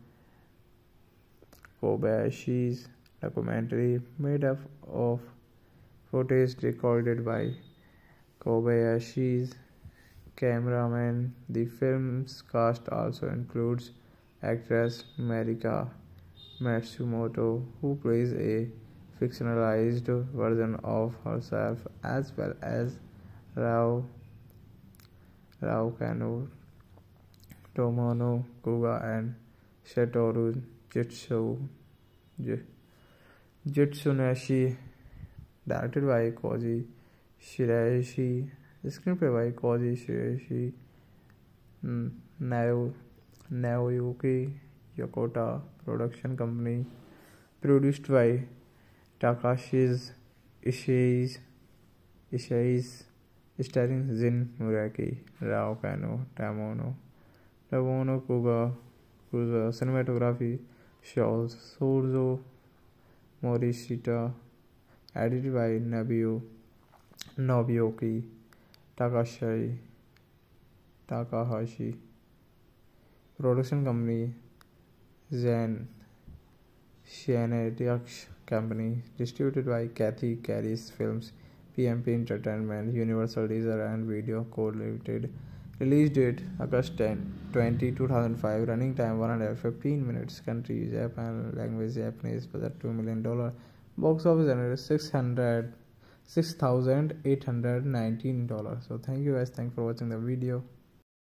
Kobayashi's documentary made up of footage recorded by Kobayashi's cameraman. The film's cast also includes actress Marika Matsumoto, who plays a fictionalized version of herself, as well as Rao Rao Kano, Tomono Kuga, and Satoru Jitsu. Jitsunashi directed by Koji Shiraishi screenplay by Koji Shiraishi hmm, Nao Naoyuki Yokota production company, produced by Takashige, Ichise Ichise, starring Jin Muraki, Rao canoe Tomono, Tomono Kuga, cinematography, शॉल्स, सोर्जो Morishita, edited by Nobuo Nobuyuki Takashi Takahashi. Production company Zen Shinetics Company. Distributed by Cathay-Keris Films, PMP Entertainment, Universal Laser and Video Co. Limited. Release date August 10, 20, 2005. Running time 115 minutes. Country Japan. Language Japanese. Budget $2 million. Box office generated 600 $6,819. So thank you guys. Thanks for watching the video.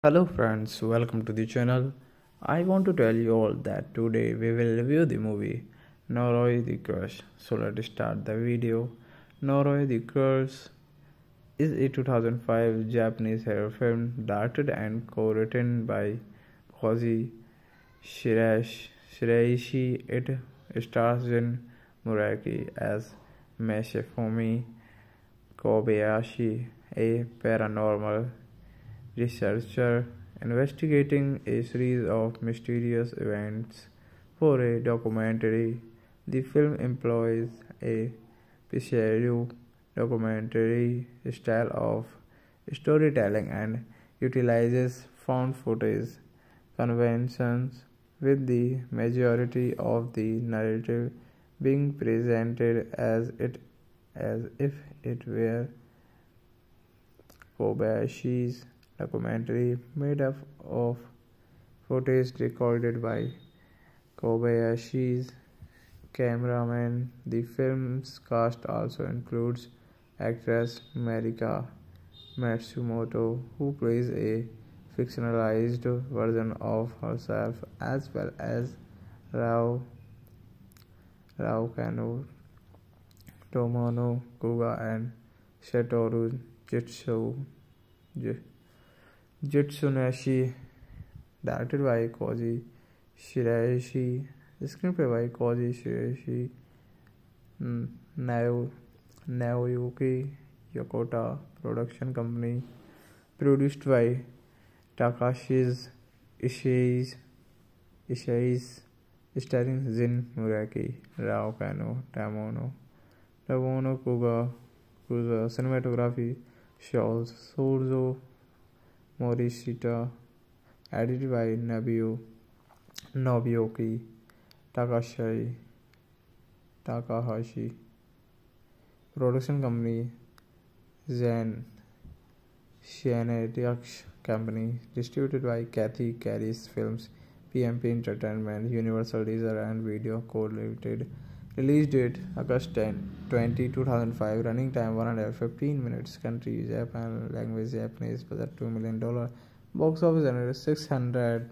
Hello friends, welcome to the channel. I want to tell you all that today we will review the movie Noroi the Curse. So let's start the video. Noroi the Curse is a 2005 Japanese horror film directed and co-written by Koji Shiraishi. It stars Jin Muraki as Masafumi Kobayashi, a paranormal researcher investigating a series of mysterious events for a documentary. The film employs a pseudo documentary style of storytelling and utilizes found footage conventions with the majority of the narrative being presented as it as if it were Kobayashi's documentary made up of footage recorded by Kobayashi's cameraman. The film's cast also includes actress Marika Matsumoto, who plays a fictionalized version of herself, as well as Rao Rao Kano, Tomono Kuga, and Satoru Jitsu. Jitsunashi, directed by Koji Shiraishi, screenplay by Koji Shiraishi, hmm, Nao Yokota production company produced by Takashige Ichise Ichise starring Jin Muraki Rio Kanno Tomono Tomono Kuga Kuga cinematography Shozo सोर्जो Morishita edit by Nobuyo Nobuyuki Takahashi Takahashi Production company Zen Shinetics Company. Distributed by Cathay-Keris Films, PMP Entertainment, Universal Laser and Video Co. Limited. Release date August 10, 20, 2005. Running time 115 minutes. Country Japan. Language Japanese. Budget $2 million. Box office generated 600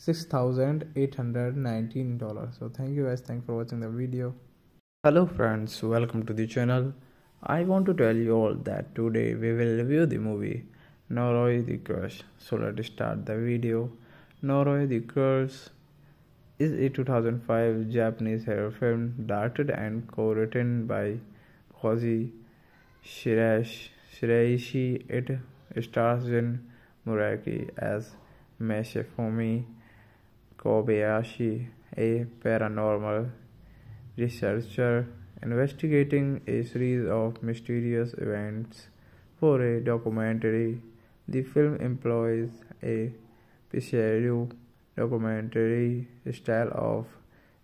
$6,819. So thank you guys. Thanks for watching the video. Hello friends, welcome to the channel. I want to tell you all that today we will review the movie Noroi the Curse. So let's start the video. Noroi the Curse is a 2005 Japanese horror film directed and co-written by Koji Shiraishi. It stars Jin Muraki as Masafumi Kobayashi, a paranormal researcher investigating a series of mysterious events for a documentary. The film employs a pseudo documentary style of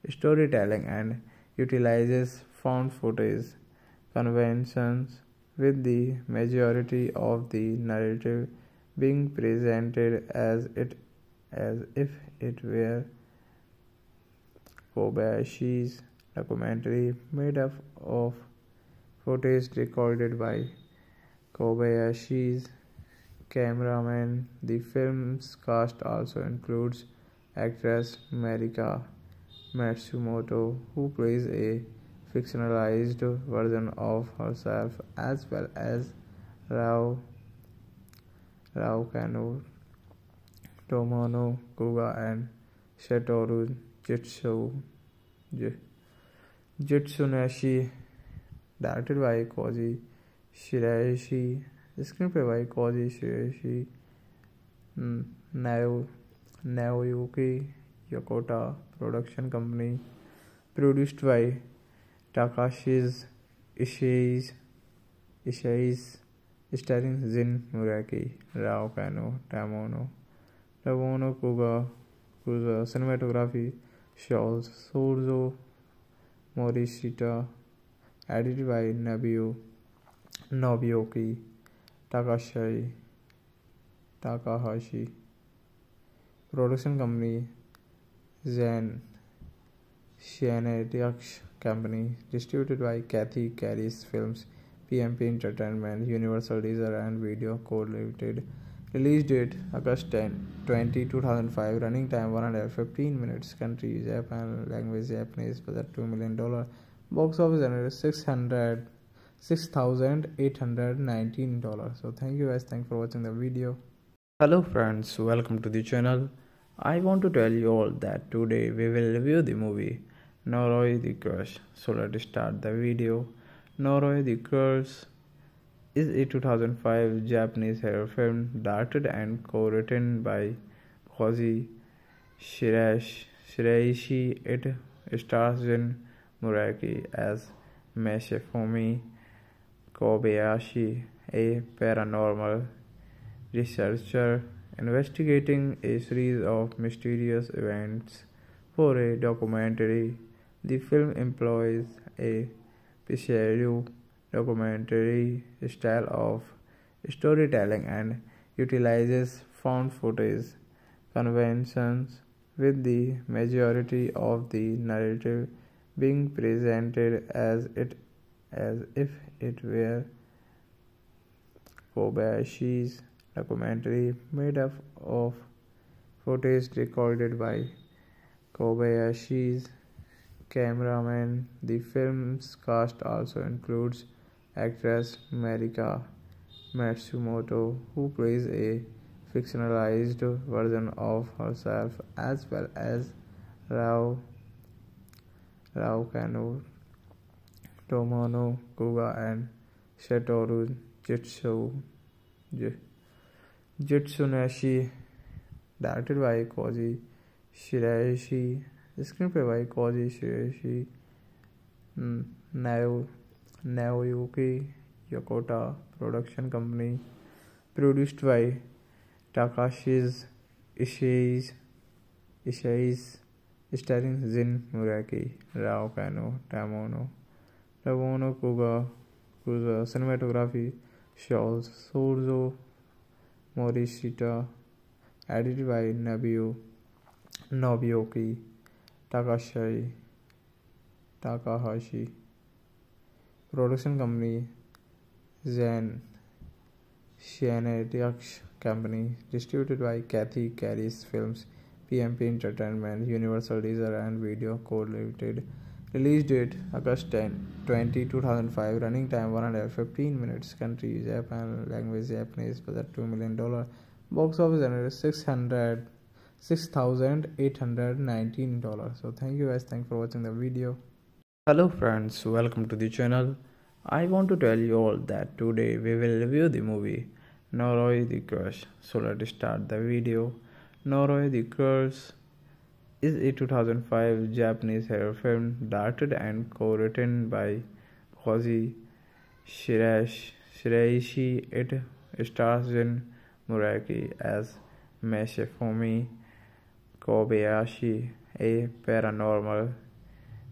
storytelling and utilizes found footage conventions with the majority of the narrative being presented as it as if it were Kobayashi's documentary made up of footage recorded by Kobayashi's cameraman. The film's cast also includes actress Marika Matsumoto, who plays a fictionalized version of herself, as well as Rao Rao Kano, Tomono Kuga, and Satoru Jitsu, Jitsunashi, directed by Koji Shiraishi, screenplay by Koji Shiraishi, Naoyuki Yokota, production company, produced by Takashi's Ishii, starring Jin Muraki, Rao Kano, Tamono, Tamono Kuga, Kuga, cinematography, Shows, Sorzo Morishita, edited by Nobuo, Nobuyuki Takashi, Takahashi, production company, Zen Shinetics Company, distributed by Cathay-Keris Films, PMP Entertainment, Universal Laser and Video Co. Limited. Release date August 10, 20, 2005. Running time 115 minutes. Country Japan. Language Japanese. Budget $2 million. Box office generated 600 $6,819. So thank you guys. Thanks for watching the video. Hello friends. Welcome to the channel. I want to tell you all that today we will review the movie Noroi the Curse. So let's start the video. Noroi the Curse is a 2005 Japanese horror film directed and co-written by Koji Shiraishi. It stars Jin Muraki as Masafumi Kobayashi, a paranormal researcher investigating a series of mysterious events for a documentary. The film employs a pseudo documentary style of storytelling and utilizes found footage conventions with the majority of the narrative being presented as it as if it were Kobayashi's documentary made up of footage recorded by Kobayashi's cameraman. The film's cast also includes actress Marika Matsumoto, who plays a fictionalized version of herself, as well as Rao, Rao Kano, Tomono Kuga, and Satoru Jitsu, Jitsunashi, directed by Koji Shiraishi, screenplay by Koji Shiraishi, hmm, Nao नैओ you यकोटा production company produced by Takashige Ichise Ichise starring Jin Muraki Rao canoe Tomono टोनो Kuga Kuga cinematography शॉल्स सोर्जो Morishita edit by नबियो Nobuyuki Takahashi Takahashi Production company Zen Shinetics Company, distributed by Cathay-Keris Films, PMP Entertainment, Universal Laser and Video Co. Limited. Release date August 10, 20, 2005. Running time 115 minutes. Country Japan. Language Japanese. Budget $2 million. Box office generated 600 $6,819. So thank you guys. Thanks for watching the video. Hello friends, welcome to the channel. I want to tell you all that today we will review the movie Noroi the Curse. So let's start the video. Noroi the Curse is a 2005 Japanese horror film directed and co-written by Koji Shiraishi. It stars Jin Muraki as Masafumi Kobayashi, a paranormal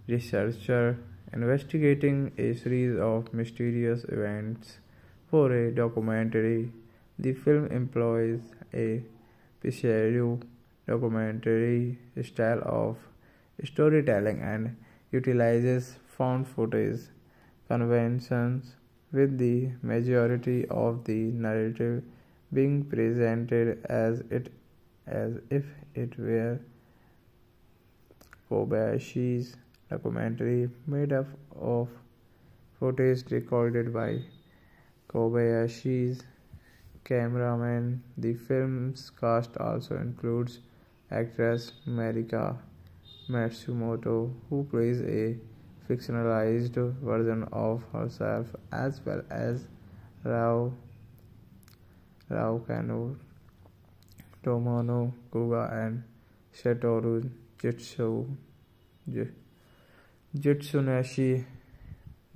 researcher investigating a series of mysterious events for a documentary. The film employs a pseudo documentary style of storytelling and utilizes found footage conventions with the majority of the narrative being presented as it as if it were Kobayashi's documentary made up of footage recorded by Kobayashi's cameraman. The film's cast also includes actress Marika Matsumoto, who plays a fictionalized version of herself, as well as Rao Rao Kano, Tomono Kuga, and Satoru Jitsu Jitsunashi,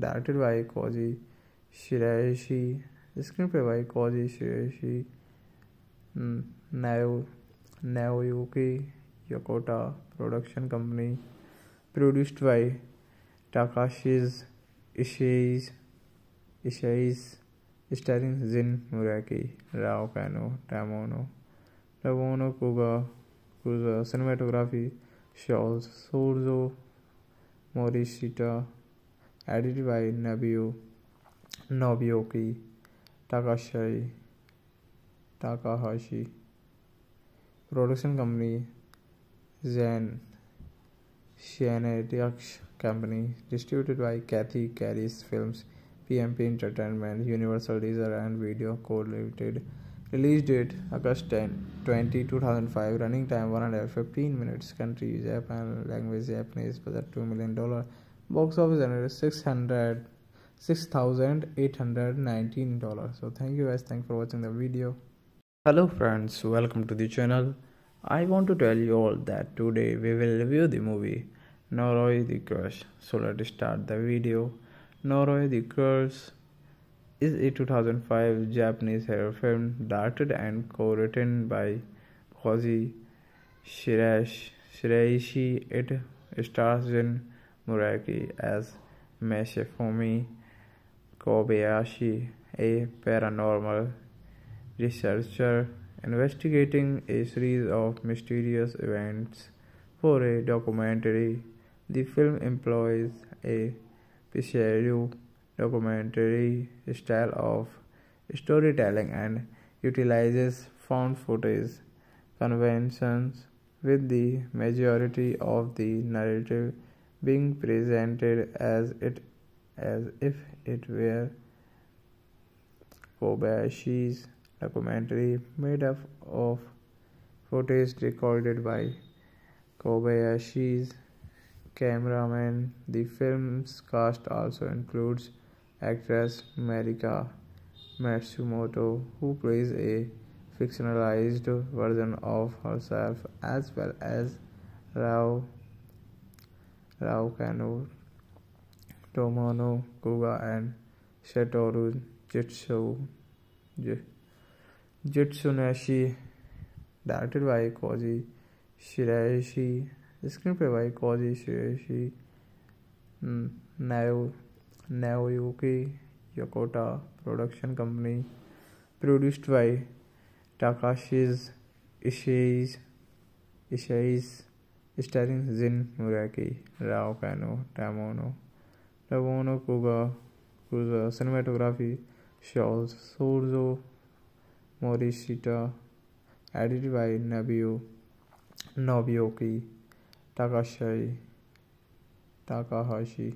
directed by Koji Shiraishi, screenplay by Koji Shiraishi, Naoyuki Yokota, production company, produced by Takashi's Ishii, Ishii starring Jin Muraki, Rao Kano, Tamono, Tamono Kuga, Kuga, cinematography, Shows, Sorzo Morishita, edited by Nabio, Nobuyuki, Takashi, Takahashi, production company, Zen, Shianetiax Company, distributed by Cathay-Keris Films, PMP Entertainment, Universal Laser and Video Co. Limited. Release date August 10, 20, 2005. Running time 115 minutes. Country Japan. Language Japanese. Budget $2 million. Box office generate 600 $6,819. So thank you guys. Thanks for watching the video. Hello friends. Welcome to the channel. I want to tell you all that today we will review the movie Noroi the Curse. So let's start the video. Noroi the Curse is a 2005 Japanese horror film directed and co-written by Koji Shiraishi. It stars Jin Muraki as Masafumi Kobayashi, a paranormal researcher investigating a series of mysterious events for a documentary. The film employs a pseudo documentary style of storytelling and utilizes found footage conventions with the majority of the narrative being presented as it as if it were Kobayashi's documentary made up of footage recorded by Kobayashi's cameraman. The film's cast also includes actress Marika Matsumoto, who plays a fictionalized version of herself, as well as Rao, Rao Kano, Tomono Kuga, and Satoru Jitsu, Jitsunashi, directed by Koji Shiraishi, screenplay by Koji Shiraishi, hmm, Nao Naoyuki production company produced by Takashige Ichise Ichise starring Jin Muraki Rio Kanno Tomono Tomono Kuga Kuga cinematography Shozo सोर्जो Morishita edit by Nobuyo Nobuyuki Takahashi Takahashi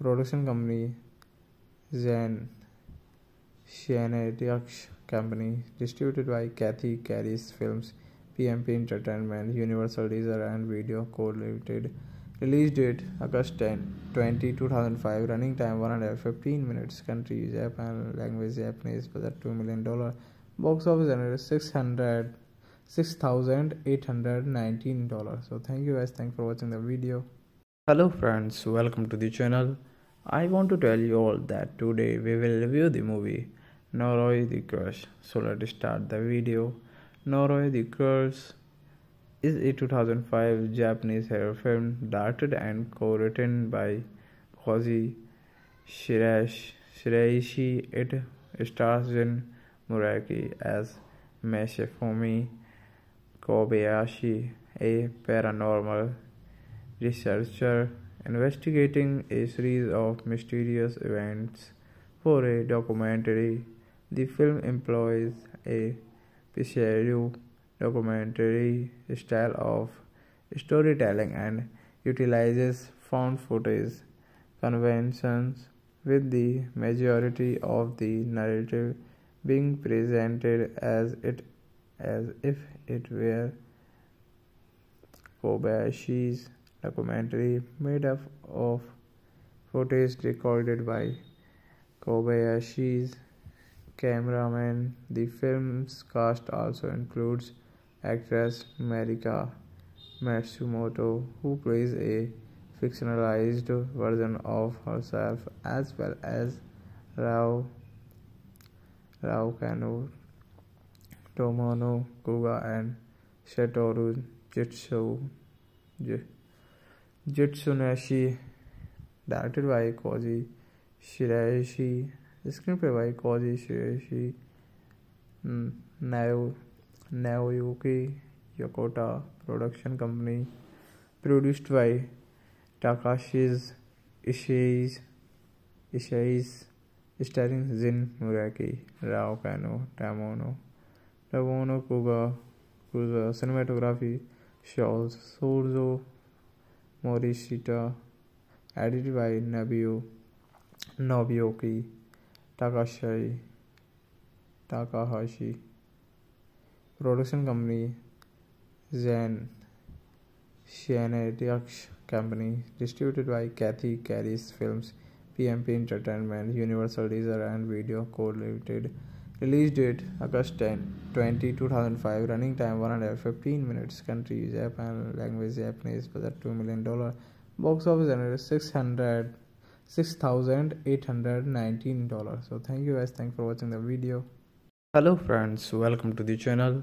Production company Zen Shianetiax Company, distributed by Cathay-Keris Films, PMP Entertainment, Universal Laser and Video Co. Limited. Release date August 10, 20, 2005. Running time 115 minutes. Country Japan. Language Japanese. Budget $2 million. Box office generate 600 $6,819. So thank you guys. Thanks for watching the video. Hello friends. Welcome to the channel. I want to tell you all that today we will review the movie Noroi the Curse. So let's start the video. Noroi the Curse is a 2005 Japanese horror film directed and co-written by Koji Shiraishi. It stars Jin Muraki as Masafumi Kobayashi, a paranormal researcher investigating a series of mysterious events for a documentary. The film employs a pseudo documentary style of storytelling and utilizes found footage conventions with the majority of the narrative being presented as it as if it were Kobayashi's documentary made up of footage recorded by Kobayashi's cameraman. The film's cast also includes actress Marika Matsumoto, who plays a fictionalized version of herself, as well as Rao Rao Kano, Tomono Kuga, and Satoru Jitsu, Jitsunashi, directed by Koji Shiraishi, screenplay by Koji Shiraishi, Naoyuki Yokota, production company, produced by Takashi's Ishii, Ishii starring Jin Muraki, Rao Kano, Tamono, Tamono Kuga, Kuga, cinematography, Shows, Sorzo Morishita, edited by Nabio, Nobuyuki, Takashi, Takahashi, production company, Zen, Shanadiax Company, distributed by Cathay-Keris Films, PMP Entertainment, Universal Laser and Video Co. Limited. Release date August 10, 20, 2005. Running time 115 minutes. Country Japan. Language Japanese. Budget $2 million. Box office generated 600 $6,819. So thank you guys. Thanks for watching the video. Hello friends. Welcome to the channel.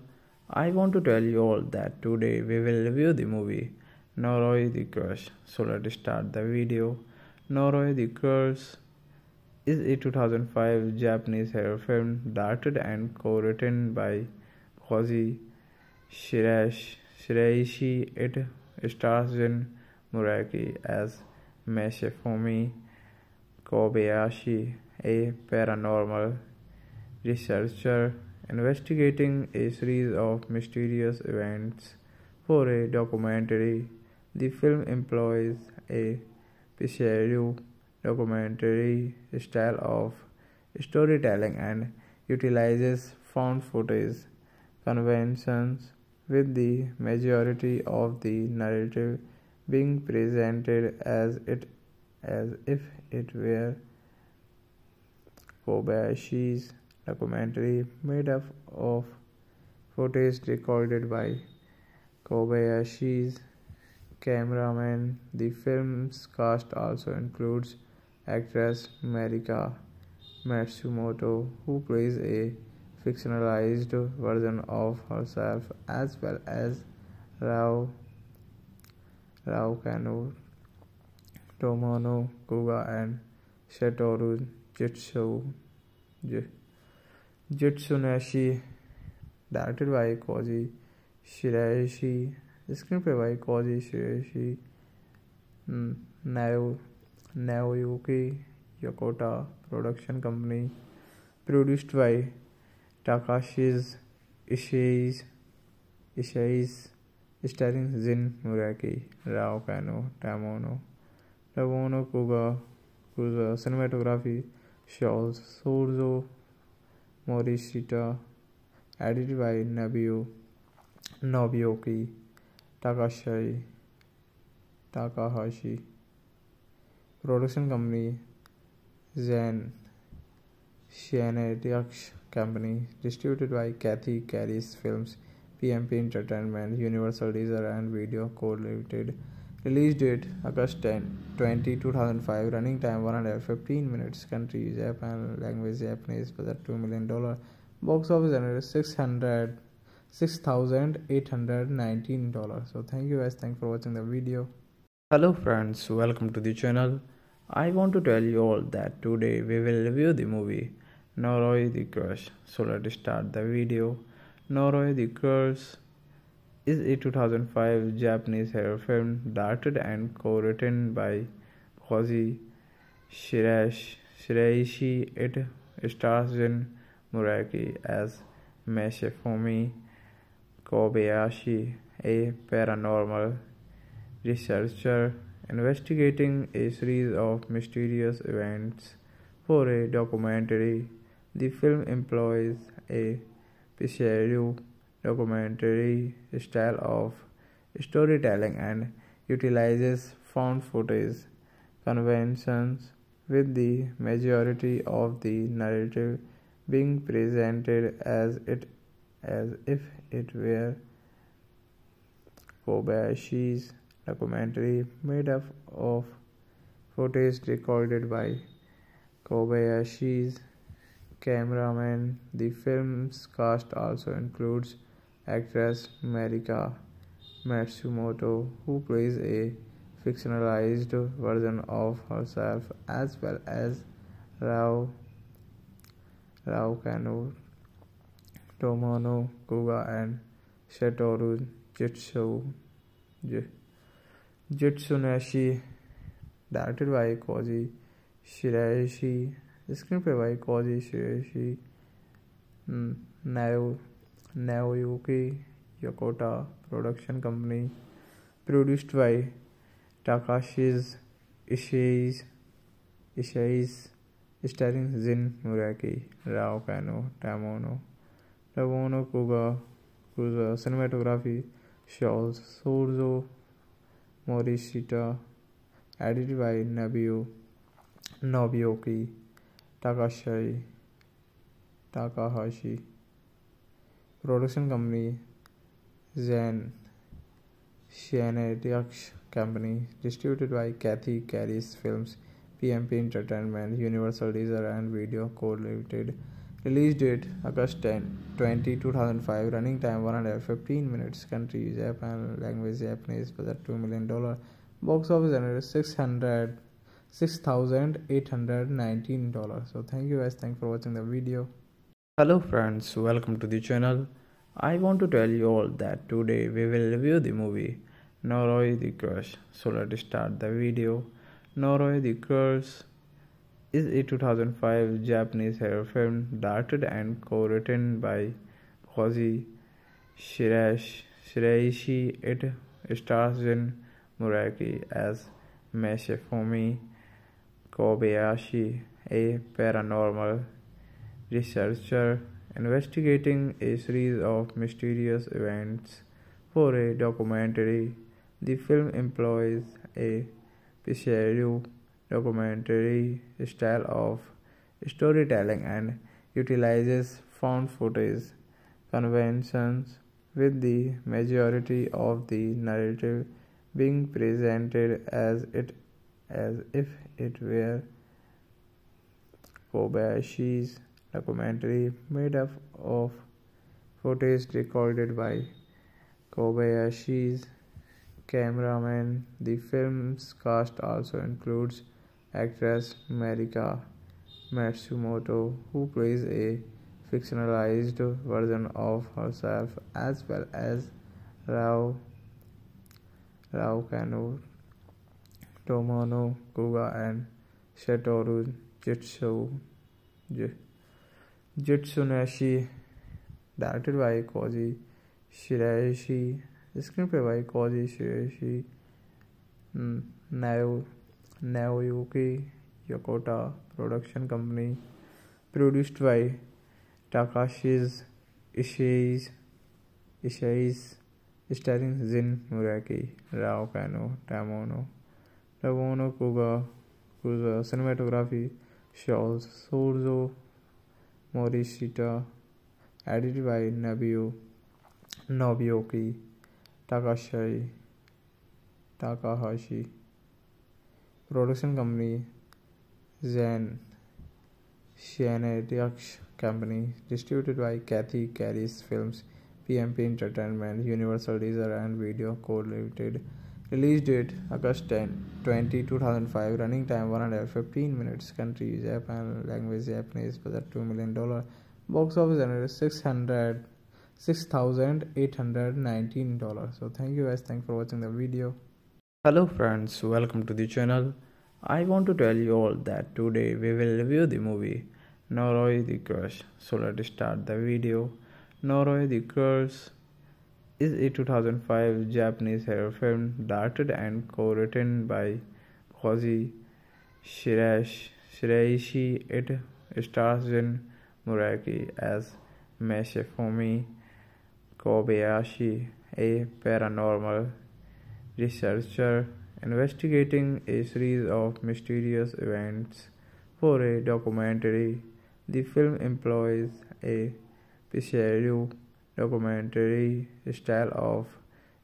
I want to tell you all that today we will review the movie Noroi the Curse. So let's start the video. Noroi the Curse is a 2005 Japanese horror film directed and co-written by Koji Shiraishi. It stars Jin Muraki as Masafumi Kobayashi, a paranormal researcher investigating a series of mysterious events for a documentary. The film employs a pseudo documentary style of storytelling and utilizes found footage conventions with the majority of the narrative being presented as it as if it were Kobayashi's documentary made up of footage recorded by Kobayashi's cameraman. The film's cast also includes actress Marika Matsumoto, who plays a fictionalized version of herself, as well as Rao Rao Kano, Tomono Kuga, and Satoru Jitsu, Jitsunashi, directed by Koji Shiraishi, screenplay by Koji Shiraishi, hmm, नैओ you के production company produced by Takashige Ichise Ichise starring Jin Muraki Rao canoe Tomono टोनो Kuga Kuga cinematography शॉल्स सोर्जो Morishita edit by नबियो Nobuyuki Takahashi Takahashi production company, Zen, Shanadiax Company, distributed by Cathay-Keris Films, PMP Entertainment, Universal Laser and Video Co. Limited. Release date August 10, 20, 2005. Running time 115 minutes. Country Japan. Language Japanese. Budget $2 million. Box office generated 600 $6,819. So thank you guys. Thanks for watching the video. Hello friends. Welcome to the channel. I want to tell you all that today we will review the movie Noroi the Curse. So let's start the video. Noroi the Curse is a 2005 Japanese horror film directed and co-written by Koji Shiraishi. It stars Jin Muraki as Masafumi Kobayashi, a paranormal researcher investigating a series of mysterious events for a documentary. The film employs a pseudo documentary style of storytelling and utilizes found footage conventions with the majority of the narrative being presented as it as if it were Kobayashi's documentary made up of footage recorded by Kobayashi's cameraman. The film's cast also includes actress Marika Matsumoto, who plays a fictionalized version of herself, as well as Rao Rao Kano, Tomono Kuga, and Satoru Jitsu Jitsunashi, directed by Koji Shiraishi, screenplay by Koji Shiraishi, Naoyuki Yokota, production company, produced by Takashi's Ishii, Ishii starring Jin Muraki, Rao Kano, Tamono, Tamono Kuga, Kuga, cinematography, Shows, Sorzo Morishita, edited by Nabio, Nobuyuki, Takashi, Takahashi, production company, Zen, Shanadiax Company, distributed by Cathay-Keris Films, PMP Entertainment, Universal Laser and Video Co. Limited. Release date August 10, 20, 2005. Running time 115 minutes. Country Japan. Language Japanese. Budget $2 million. Box office generated 600 $6,819. So thank you guys. Thanks for watching the video. Hello friends. Welcome to the channel. I want to tell you all that today we will review the movie Noroi the Curse. So let's start the video. Noroi the Curse is a 2005 Japanese horror film directed and co-written by Koji Shiraishi. It stars Jin Muraki as Masafumi Kobayashi, a paranormal researcher investigating a series of mysterious events for a documentary. The film employs a pseudo documentary style of storytelling and utilizes found footage conventions with the majority of the narrative being presented as it as if it were Kobayashi's documentary made up of footage recorded by Kobayashi's cameraman. The film's cast also includes actress Marika Matsumoto, who plays a fictionalized version of herself, as well as Rao Rao Kano, Tomono Kuga, and Satoru Jitsu Jitsunashi, directed by Koji Shiraishi, screenplay by Koji Shiraishi, naive UK production company produced by Takashige Ichise Ichise starring Jin Muraki Rio Kanno Tomono रवोनो Kuga Kuga cinematography शॉल्स सोर्जो Morishita edit by Nobuyo Nobuyo की Takahashi Takahashi production company, Zen, Shanadiax Company, distributed by Cathay-Keris Films, PMP Entertainment, Universal Laser and Video Co. Limited. Release date August 10, 20, 2005. Running time 115 minutes. Country Japan. Language Japanese. Budget $2 million. Box office generated 600 $6,819. So thank you guys. Thanks for watching the video. Hello friends. Welcome to the channel. I want to tell you all that today we will review the movie Noroi the Curse. So let's start the video. Noroi the Curse is a 2005 Japanese horror film directed and co-written by Koji Shiraishi. It stars Jin Muraki as Masafumi Kobayashi, a paranormal researcher investigating a series of mysterious events for a documentary. The film employs a pseudo documentary style of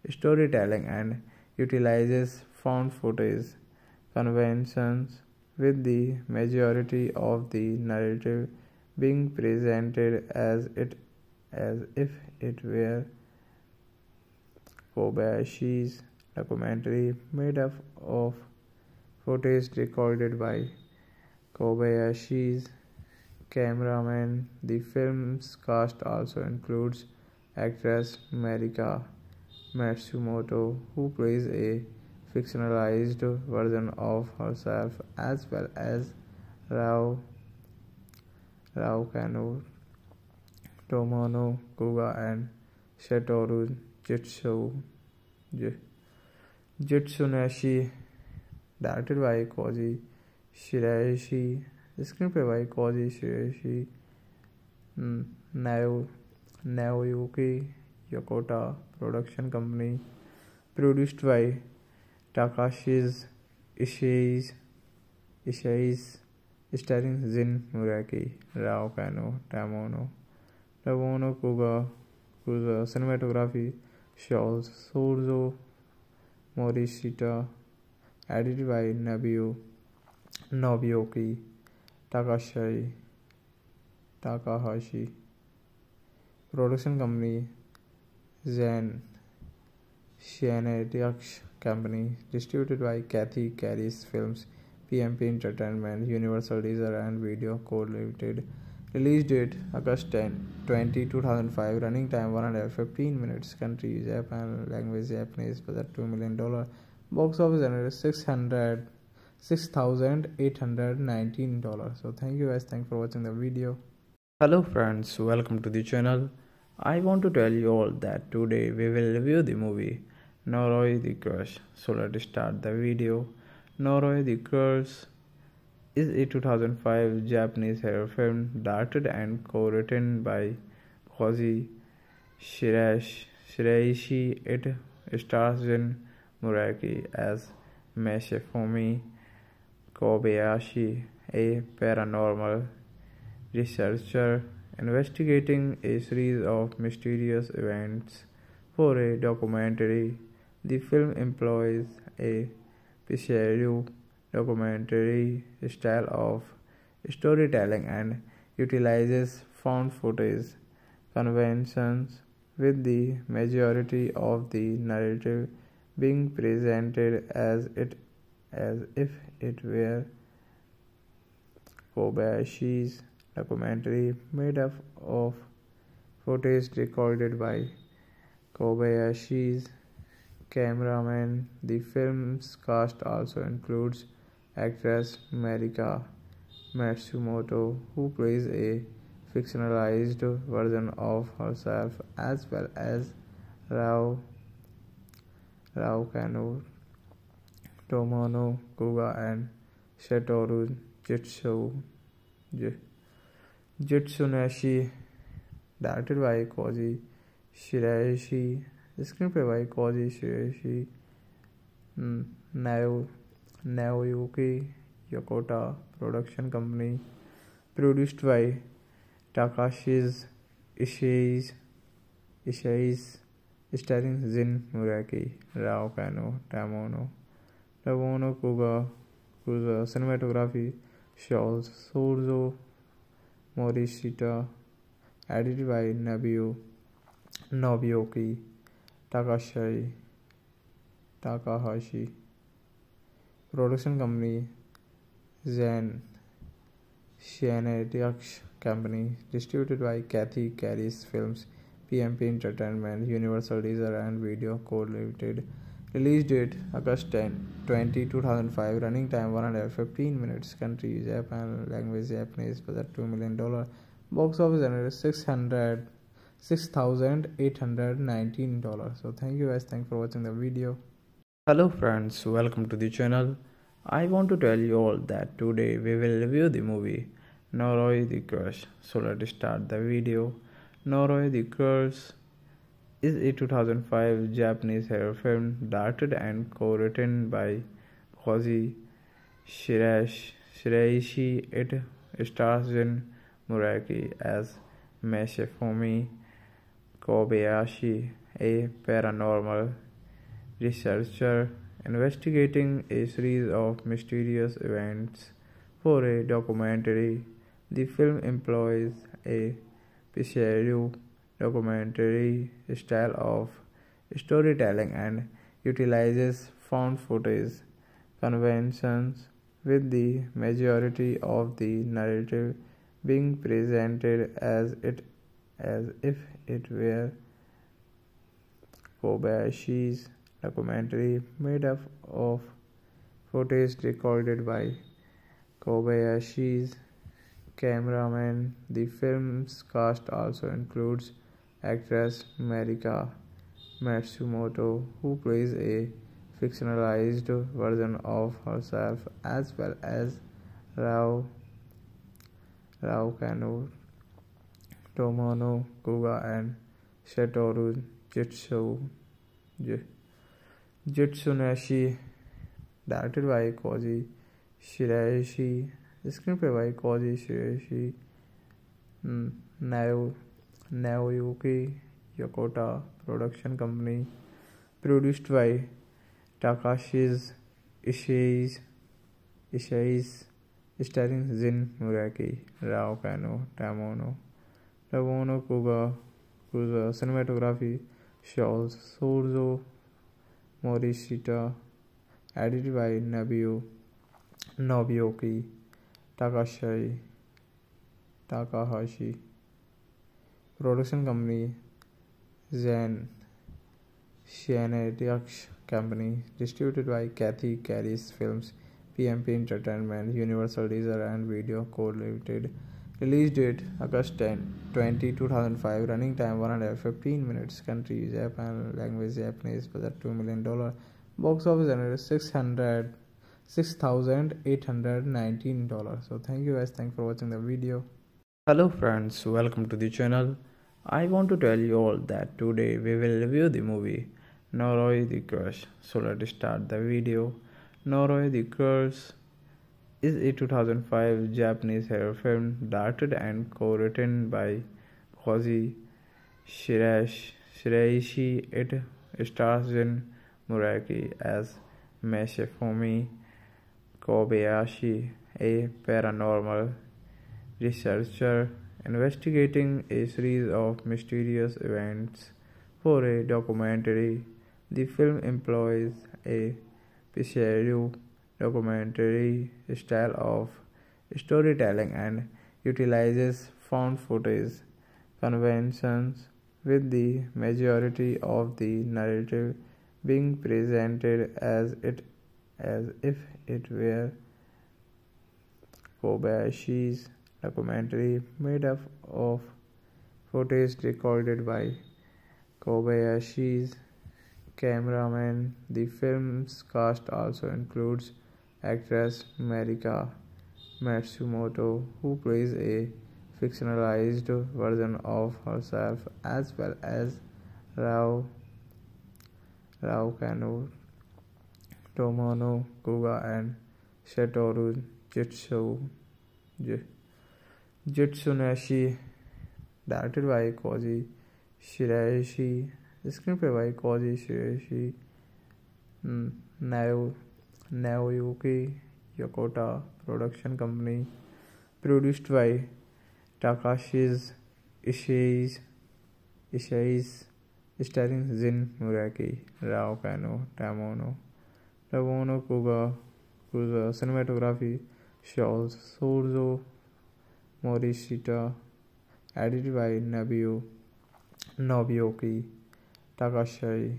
storytelling and utilizes found footage conventions with the majority of the narrative being presented as it as if it were Kobayashi's documentary made up of footage recorded by Kobayashi's cameraman. The film's cast also includes actress Marika Matsumoto, who plays a fictionalized version of herself, as well as Rao Rao Kano, Tomono Kuga, and Satoru Jitsu. Jitsunashi, directed by Koji Shiraishi, screenplay by Koji Shiraishi, Naoyuki Yokota production company, produced by Takashi's Ishii, Ishii starring Jin Muraki, Rao Kano, Tamono, Tamono Kuga, Kuga, cinematography, Shouls, Sorzo Morishita, edited by Nobuo, Nobuyuki Takashi, Takahashi. Production company Zen Shanadiax Company, distributed by Cathay-Keris Films, PMP Entertainment, Universal Laser and Video Co. Limited. Release date August 10, 20, 2005. Running time 115 minutes. Country Japan. Language Japanese. Budget $2 million. Box office generated 600 $6,819. So thank you guys. Thanks for watching the video. Hello friends. Welcome to the channel. I want to tell you all that today we will review the movie Noroi the Curse. So let's start the video. Noroi the Curse is a 2005 Japanese horror film directed and co-written by Koji Shiraishi. It stars Jin Muraki as Masafumi Kobayashi, a paranormal researcher investigating a series of mysterious events for a documentary. The film employs a pseudo documentary style of storytelling and utilizes found footage conventions with the majority of the narrative being presented as it as if it were Kobayashi's documentary made up of footage recorded by Kobayashi's cameraman. The film's cast also includes actress Marika Matsumoto, who plays a fictionalized version of herself, as well as Rao Rao Kanno, Tomono Kuga, and Satoru Jitsu. Jitsunashi, directed by Koji Shiraishi, screenplay by Koji Shiraishi, hmm, Naoyuki Yokota production company, produced by Takashi's Ishii, starring Jin Muraki, Rao Kano, Tamono, Tamono Kuga, Kuga, cinematography, Shouls, Sorzo Morishita, edited by Nabio, Nobioki Takashi, Takahashi. Production company Zen Shanadiax Company, distributed by Cathay-Keris Films, PMP Entertainment, Universal Laser and Video Co. Limited. Release date August 10, 20, 2005. Running time 115 minutes. Country Japan. Language Japanese. Budget $2 million. Box office generated 600 $6,819. So thank you guys. Thanks for watching the video. Hello friends. Welcome to the channel. I want to tell you all that today we will review the movie Noroi the Curse. So let's start the video. Noroi the Curse is a 2005 Japanese horror film directed and co-written by Koji Shiraishi. It stars Jin Muraki as Masafumi Kobayashi, a paranormal researcher investigating a series of mysterious events for a documentary. The film employs a pseudo documentary style of storytelling and utilizes found footage conventions with the majority of the narrative being presented as it as if it were Kobayashi's documentary made up of footage recorded by Kobayashi's cameraman. The film's cast also includes actress Marika Matsumoto, who plays a fictionalized version of herself, as well as Rao Rao Kanno, Tomono Kuga, and Satoru Jitsu. Jitsunashi, directed by Koji Shiraishi, screenplay by Koji Shiraishi, Naoyuki Yokota, production company, produced by Takashi's Ishii, Ishii, starring Jin Muraki, Rao Kano, Tamono, Tamono Kuga, Kuga, cinematography, Shows, Sorzo Morishita, edited by Nobuo Nobuyuki Takashi Takahashi. Production company Zen Shinedux Company, distributed by Cathay-Keris Films, PMP Entertainment, Universal Laser and Video Co. Limited. Release date August 10, 20, 2005. Running time 115 minutes. Country Japan. Language Japanese. Budget $2 million. Box office generated 600 $6,819. So thank you guys. Thanks for watching the video. Hello friends. Welcome to the channel. I want to tell you all that today we will review the movie Noroi the Curse. So let's start the video. Noroi the Curse is a 2005 Japanese horror film directed and co-written by Koji Shiraishi. It stars Jin Muraki as Masafumi Kobayashi, a paranormal researcher investigating a series of mysterious events for a documentary. The film employs a pseudo documentary style of storytelling and utilizes found footage conventions with the majority of the narrative being presented as it as if it were Kobayashi's documentary made up of footage recorded by Kobayashi's cameraman. The film's cast also includes actress Marika Matsumoto, who plays a fictionalized version of herself, as well as Rao Rao Kanno, Tomono Kuga, and Satoru Jitsu. Jitsunashi, directed by Koji Shiraishi, screenplay by Koji Shiraishi, hmm, Naoyuki Yokota, production company, produced by Takashi's Ishii, starring Jin Muraki, Rao Kano, Tamono, Tamono Kuga, Kuga, cinematography, Shows, Sorzo Morishita, edited by Nobuo Nobuyuki Takashi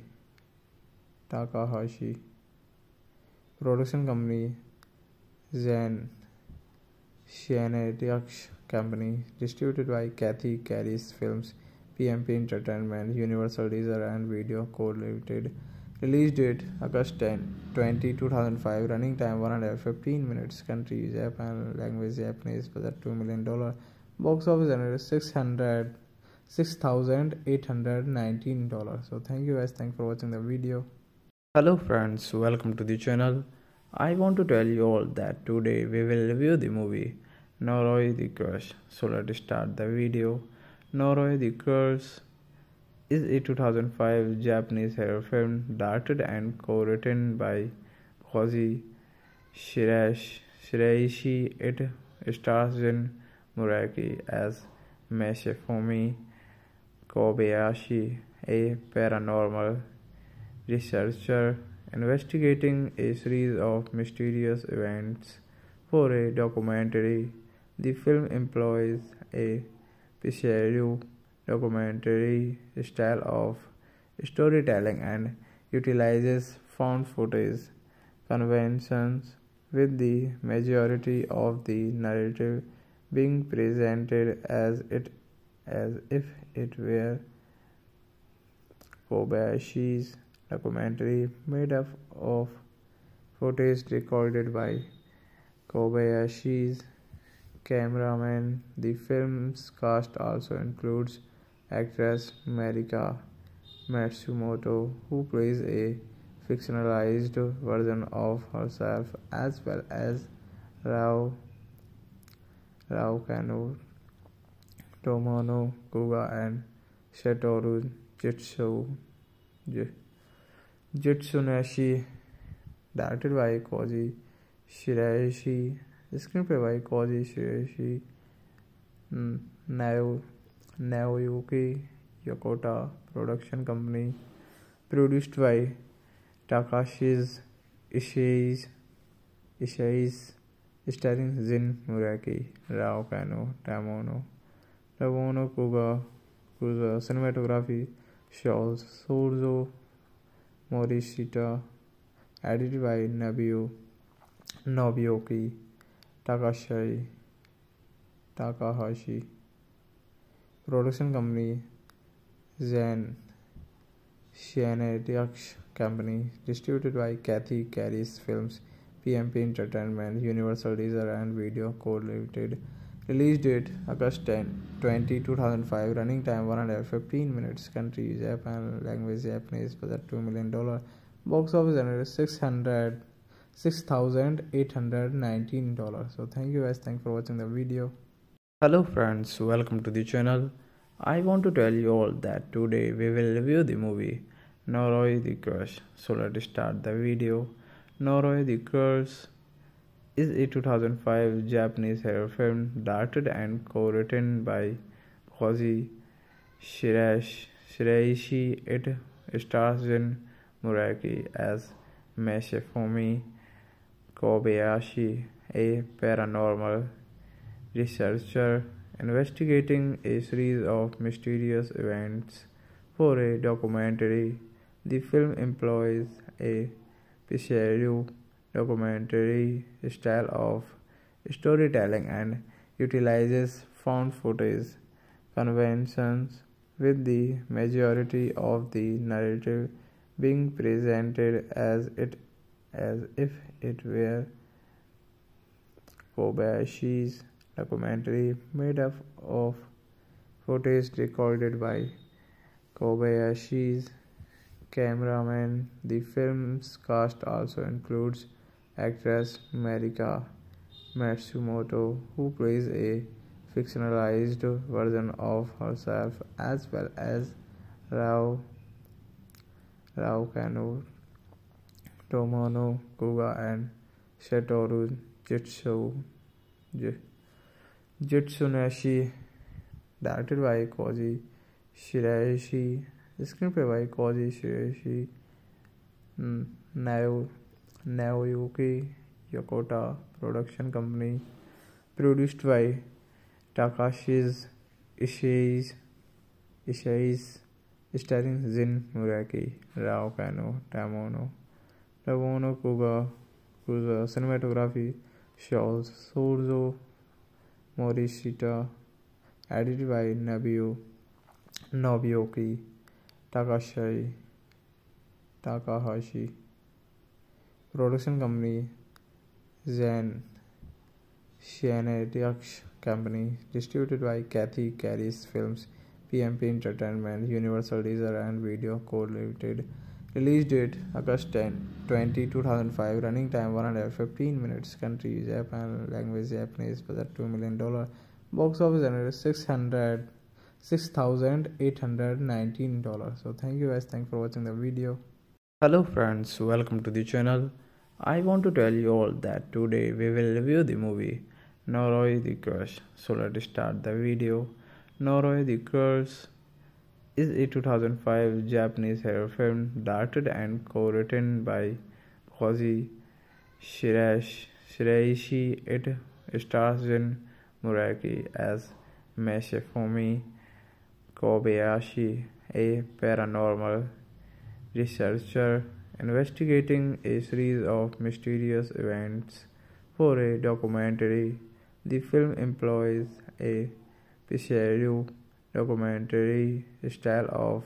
Takahashi. Production company Zen Shinedux Company, distributed by Cathay-Keris Films, PMP Entertainment, Universal Laser and Video Co. Limited. Release date August 10, 20, 2005. Running time 115 minutes. Country Japan. Language Japanese. Budget $2 million. Box office generate 600 $6,819. So thank you guys. Thanks for watching the video. Hello friends. Welcome to the channel. I want to tell you all that today we will review the movie Noroi the Curse. So let's start the video. Noroi the Curse is a 2005 Japanese horror film directed and co-written by Koji Shiraishi. It stars Jin Muraki as Masafumi Kobayashi, a paranormal researcher investigating a series of mysterious events for a documentary. The film employs a pseudo documentary style of storytelling and utilizes found footage conventions with the majority of the narrative being presented as it as if it were Kobayashi's documentary made up of footage recorded by Kobayashi's cameraman. The film's cast also includes actress Marika Matsumoto, who plays a fictionalized version of herself, as well as Rao Rao Kanno, Tomono Kuga, and Satoru Jitsu Jitsunashi, directed by Koji Shiraishi, screenplay by Koji Shiraishi, Naoyuki Yokota Production Company, produced by Takashi's Ishii, Ishii starring Jin Muraki, Rao Kano, Tamono, Tamono Kuga, Kuga, cinematography, Shawls, Sorzo, Morishita, edited by Nobuo, Nobuyuki, Takashi, Takahashi, production company, Zen, Shianetiax Company, distributed by Cathay-Keris Films, PMP Entertainment, Universal Laser and Video Co. Limited. Release date August 10, 20, 2005. Running time 115 minutes. Country Japan. Language Japanese. Budget $2 million. Box office generate 600 $6,819. So thank you guys. Thanks for watching the video. Hello friends. Welcome to the channel. I want to tell you all that today we will review the movie Noroi the Curse. So let's start the video. Noroi the Curse is a 2005 Japanese horror film directed and co-written by Koji Shiraishi. It stars Jin Muraki as Masafumi Kobayashi, a paranormal researcher investigating a series of mysterious events for a documentary. The film employs a pseudo documentary style of storytelling and utilizes found footage conventions with the majority of the narrative being presented as it as if it were Kobayashi's documentary made up of footage recorded by Kobayashi's cameraman. The film's cast also includes actress Marika Matsumoto, who plays a fictionalized version of herself, as well as Rao Rao Kanno, Tomono Kuga, and Satoru Jitsu Jitsunashi, directed by Koji Shiraishi, screenplay by Koji Shiraishi, hmm, Nao Yokota production company produced by Takashige Ichise Ichise starring Jin Muraki Rio Kanno Tomono Tomono Kuga Kuga cinematography Shozo सोर्जो Morishita edit by Nobuyo Nobuyuki Takahashi Takahashi Production company Zen Shinetics Company. Distributed by Cathay-Keris Films, PMP Entertainment, Universal Laser and Video Co. Limited. Release date August 10, 20, 2005. Running time 115 minutes. Country Japan. Language Japanese. Budget $2 million. Box office generated 600 $6,819. So thank you guys. Thanks for watching the video. Hello friends, welcome to the channel. I want to tell you all that today we will review the movie Noroi the Curse. So let's start the video. Noroi the Curse is a 2005 Japanese horror film directed and co-written by Koji Shiraishi. It stars Jin Muraki as Masafumi Kobayashi, a paranormal researcher investigating a series of mysterious events for a documentary. The film employs a pseudo documentary style of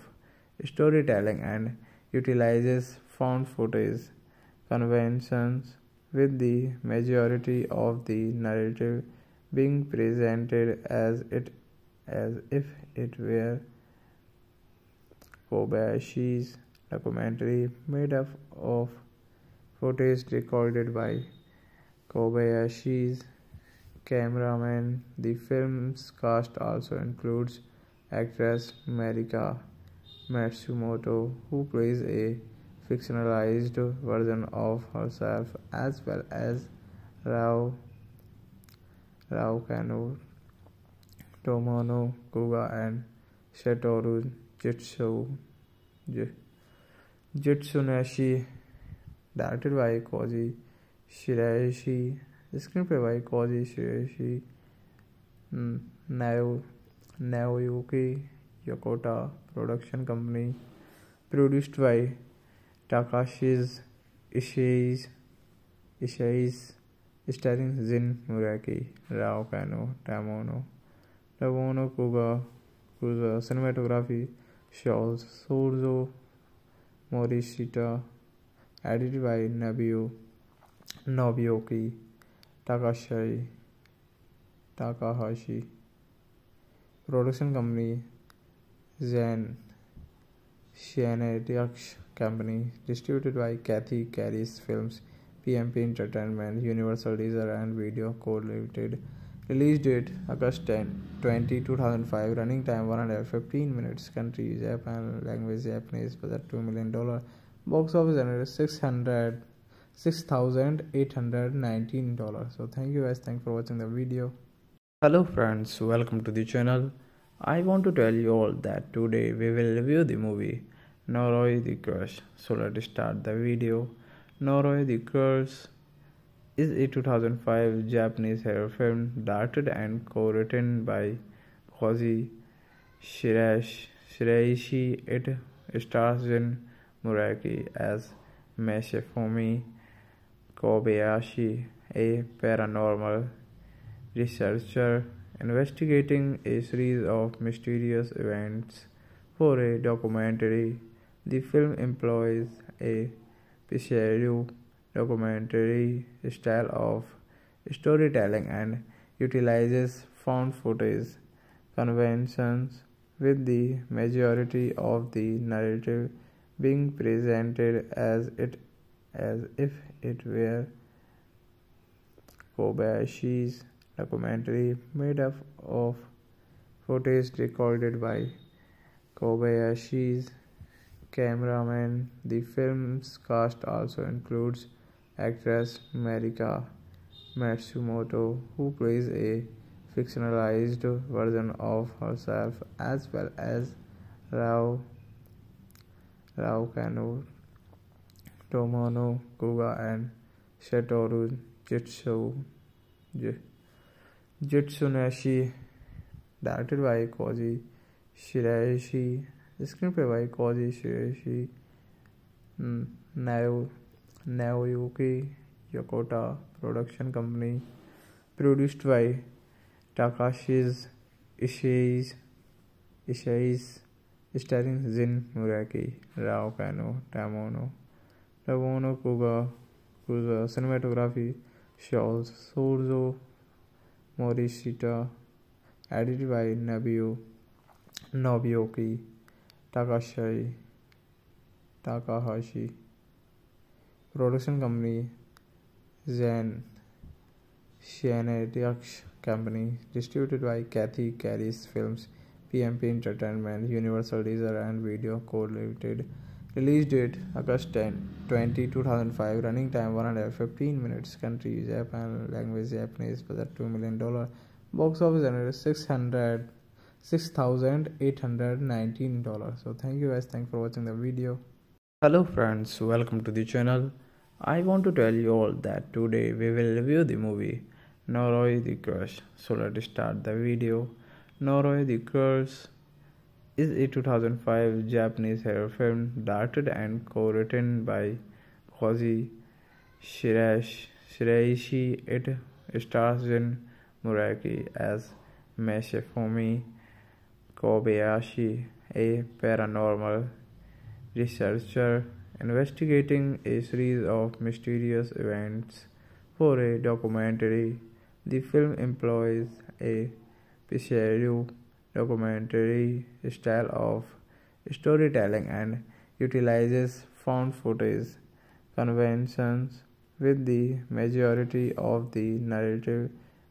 storytelling and utilizes found footage conventions with the majority of the narrative being presented as it as if it were Kobayashi's documentary made up of footage recorded by Kobayashi's cameraman. The film's cast also includes actress Marika Matsumoto, who plays a fictionalized version of herself, as well as Rao Rao Kanno, Tomono Kuga, and Satoru Jitsu. Jitsunashi, directed by Koji Shiraishi, screenplay by Koji Shiraishi, Naoyuki Yokota production company, produced by Takashi's Ishii, Ishii starring Jin Muraki, Rao Kano, Tamono, Tamono Kuga, Kuga, cinematography, Shaws, Sorzo Morishita, edited by Nobuo, Nobuyuki Takashi, Takahashi. Production company Zen Shinetics Company, distributed by Cathay-Keris Films, PMP Entertainment, Universal Laser and Video Co. Limited. Release date August 10, 20, 2005. Running time 115 minutes. Country Japan. Language Japanese. Budget $2 million. Box office generated 600 $6,819. So thank you guys. Thanks for watching the video. Hello friends, welcome to the channel. I want to tell you all that today we will review the movie Noroi the Curse. So let's start the video. Noroi the Curse is a 2005 Japanese horror film directed and co-written by Koji Shiraishi. It stars Jin Muraki as Masafumi Kobayashi, a paranormal researcher investigating a series of mysterious events for a documentary. The film employs a pseudo documentary style of storytelling and utilizes found footage conventions with the majority of the narrative being presented as it as if it were Kobayashi's documentary made up of footage recorded by Kobayashi's cameraman. The film's cast also includes actress Marika Matsumoto, who plays a fictionalized version of herself, as well as Rao, Rao Kanno, Tomono Kuga, and Satoru Jitsu, Jitsunashi, directed by Koji Shiraishi, screenplay by Koji Shiraishi, hmm, Nao Naoyuki Yokota production company produced by Takashige Ichise Ichise starring Jin Muraki Rao canoe Tomono रवोनो Kuga Kuga cinematography शॉल्स सोर्जो Morishita edit by नबियो Nobuyuki Takahashi Takahashi production company, Zen, Shanadiax Company, distributed by Cathay-Keris Films, PMP Entertainment, Universal Laser and Video Co. Limited. Release date August 10, 20, 2005. Running time 115 minutes. Country Japan. Language Japanese. Budget $2 million. Box office generate 600 $6,819. So thank you guys. Thanks for watching the video. Hello friends. Welcome to the channel. I want to tell you all that today we will review the movie Noroi the Curse. So let's start the video. Noroi the Curse is a 2005 Japanese horror film directed and co-written by Koji Shiraishi. It stars Jin Muraki as Masafumi Kobayashi, a paranormal researcher investigating a series of mysterious events for a documentary. The film employs a pseudo documentary style of storytelling and utilizes found footage conventions with the majority of the narrative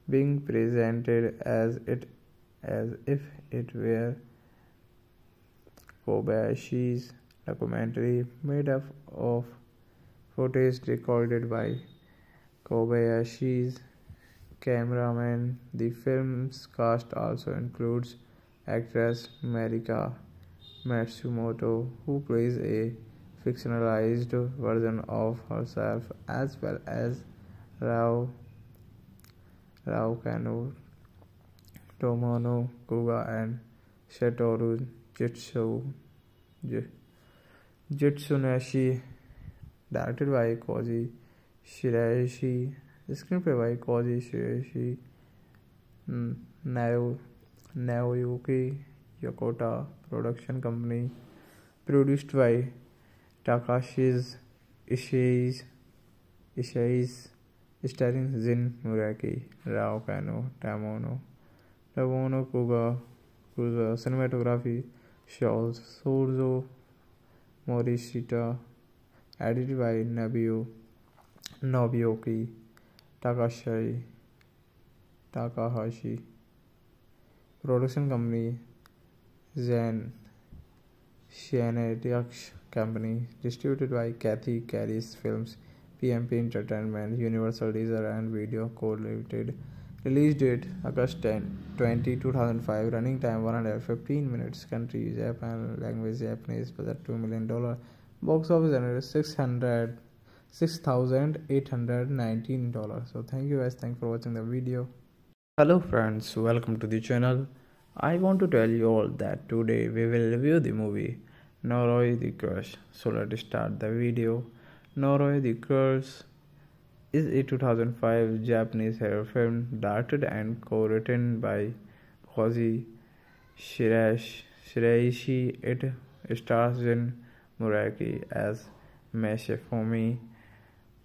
being presented as it as if it were Kobayashi's documentary made up of footage recorded by Kobayashi's cameraman. The film's cast also includes actress Marika Matsumoto, who plays a fictionalized version of herself, as well as Rao, Rao Kanno, Tomono Kuga, and Satoru Jitsu, Jitsunashi, directed by Koji Shiraishi, screenplay by Koji Shiraishi, Nayo. Naoyuki Yokota production company produced by Takashi's Ishii Ishii starring Jin Muraki, Rao Kano, Tamono, Tamono Kuga, Kuga cinematography, Shows, Sorzo, Morishita, edited by Nobuo, Nobuyuki, Takashi, Takahashi. Production company Zen Shanadiax Company, distributed by Cathay-Keris Films, PMP Entertainment, Universal Laser and Video Co. Limited. Release date August 10, 20, 2005. Running time 115 minutes. Country Japan. Language Japanese. Budget $2 million. Box office generate 600 $6,819. So thank you guys. Thanks for watching the video. Hello friends, welcome to the channel. I want to tell you all that today we will review the movie Noroi the Curse. So let's start the video. Noroi the Curse is a 2005 Japanese horror film directed and co-written by Koji Shiraishi. It stars Jin Muraki as Masafumi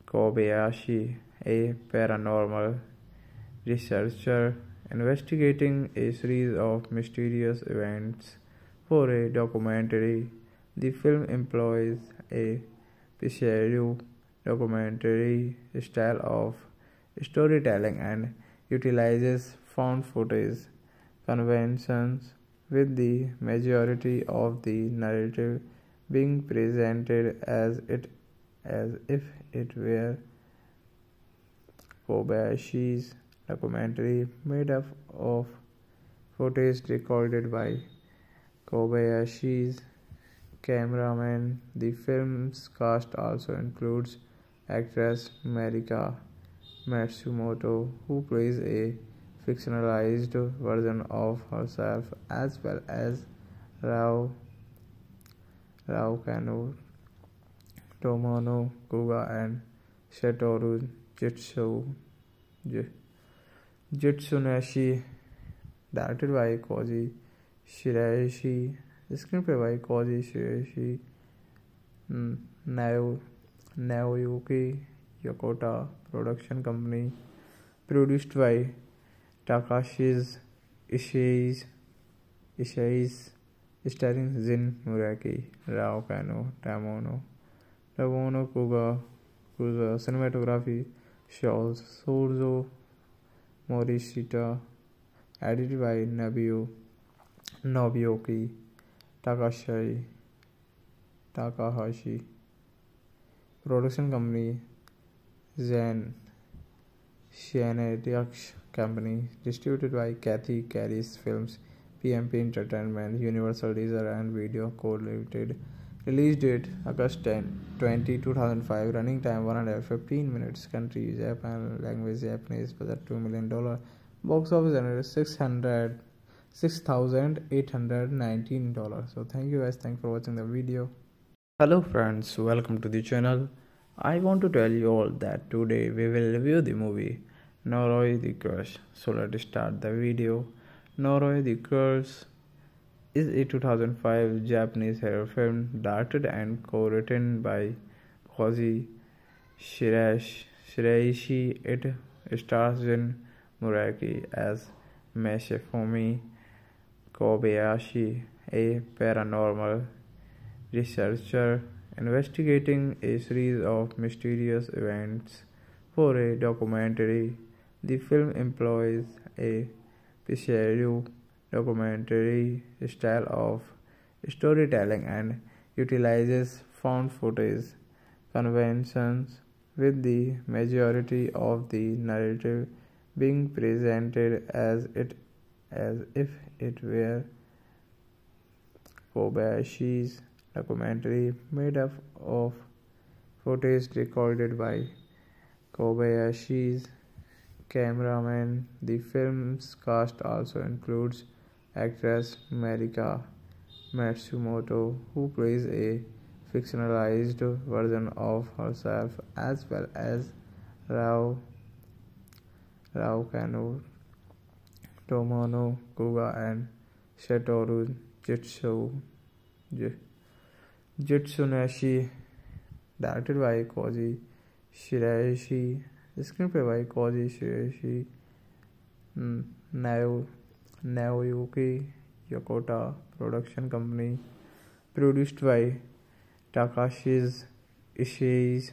Kobayashi, a paranormal researcher investigating a series of mysterious events for a documentary. The film employs a pseudo documentary style of storytelling and utilizes found footage conventions with the majority of the narrative being presented as it as if it were Kobayashi's documentary made up of footage recorded by Kobayashi's cameraman. The film's cast also includes actress Marika Matsumoto, who plays a fictionalized version of herself, as well as Rao, Rao Kanno, Tomono Kuga, and Satoru Jitsu. Jitsunashi, directed by Koji Shiraishi, Screenplay by Koji Shiraishi, hmm, Naoyuki Yokota Production Company. Produced by Takashi's Ishii, starring Jin Muraki, Rao Kano, Tamono, Tamono Kuga, Kuga, cinematography, Shows, Sorzo Morishita, edited by Nobuo Nobuyuki Takashi Takahashi. Production company Zen Shinetics Company. Distributed by Cathay-Keris Films, PMP Entertainment, Universal Laser and Video Co. Limited. Release date August 10, 20, 2005. Running time 115 minutes. Country Japan. Language Japanese. Budget $2 million. Box office generate 600 $6,819. So thank you guys. Thanks for watching the video. Hello friends, welcome to the channel. I want to tell you all that today we will review the movie Noroi the Curse. So let's start the video. Noroi the Curse is a 2005 Japanese horror film directed and co-written by Koji Shiraishi. It stars Jin Muraki as Masafumi Kobayashi, a paranormal researcher investigating a series of mysterious events for a documentary. The film employs a pseudo documentary style of storytelling and utilizes found footage conventions with the majority of the narrative being presented as it as if it were Kobayashi's documentary made up of footage recorded by Kobayashi's cameraman. The film's cast also includes actress Marika Matsumoto, who plays a fictionalized version of herself, as well as Rao Rao Kanno, Tomono Kuga, and Satoru Jitsu. Jitsunashi, directed by Koji Shiraishi, screenplay by Koji Shiraishi, Naoyuki Yokota Production Company, produced by Takashi's Ishii,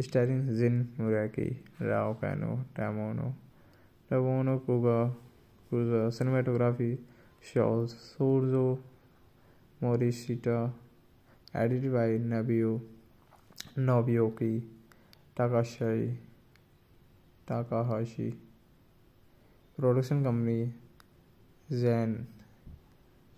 starring Jin Muraki, Rao Kano, Tamono, Tamono Kuga, Kuga, cinematography, Sorzo Morishita, edited by Nobuo Nobuyuki Takashi Takahashi. Production company Zen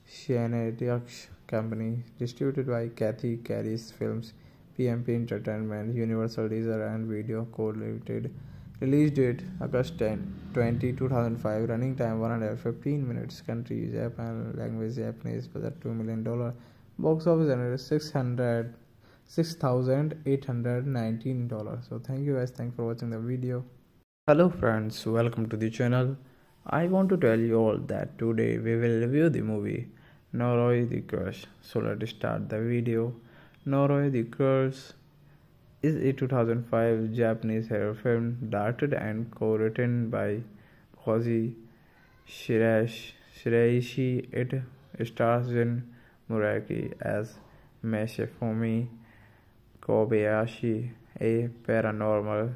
Shinetics Company. Distributed by Cathay-Keris Films, PMP Entertainment, Universal Laser and Video Co. Limited. Release date August 10, 20, 2005. Running time 115 minutes. Country Japan. Language Japanese. Budget $2 million. Box office generate 600 $6,819. So thank you guys. Thanks for watching the video. Hello friends, welcome to the channel. I want to tell you all that today we will review the movie Noroi the Curse. So let's start the video. Noroi the Curse is a 2005 Japanese horror film directed and co-written by Koji Shiraishi. It stars Jin Muraki as Masafumi Kobayashi, a paranormal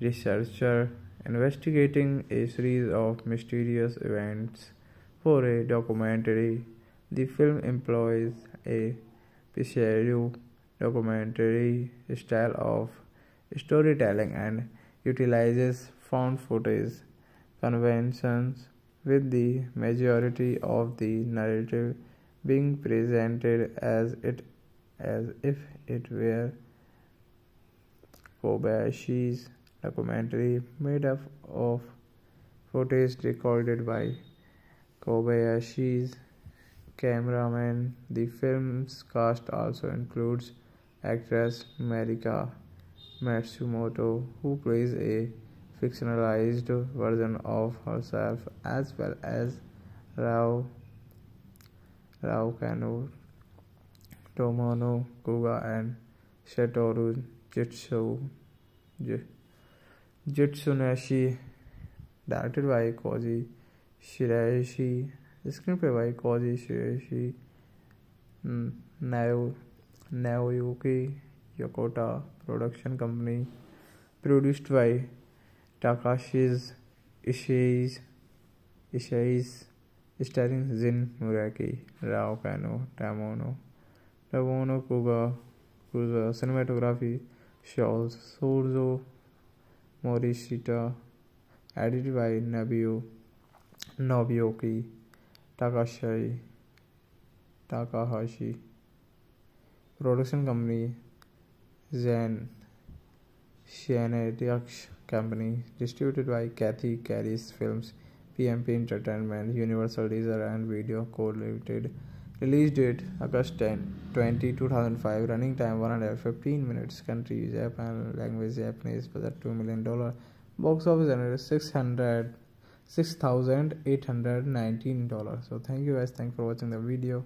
researcher investigating a series of mysterious events for a documentary. The film employs a pseudo documentary style of storytelling and utilizes found footage conventions with the majority of the narrative being presented as it as if it were Kobayashi's documentary made up of footage recorded by Kobayashi's cameraman. The film's cast also includes actress Marika Matsumoto, who plays a fictionalized version of herself, as well as Rao Rao Kanno, Tomono Kuga, and Satoru Jitsu. Jitsunashi, directed by Koji Shiraishi, screenplay by Koji Shiraishi, hmm, Nao Yokota production company produced by Takashige Ichise Ichise starring Jin Muraki Rio Kanno Tomono Tomono Kuga Kuga cinematography Shozo सोर्जो Morishita edit by Nobuyo Nobuyuki की Takahashi Takahashi production company, Zen, Shanetiaks Company, distributed by Cathay-Keris Films, PMP Entertainment, Universal Laser and Video Co. Limited. Release date August 10, 20, 2005. Running time 115 minutes. Country Japan. Language Japanese. Budget $2 million. Box office generate 600 $6,819. So thank you guys. Thanks for watching the video.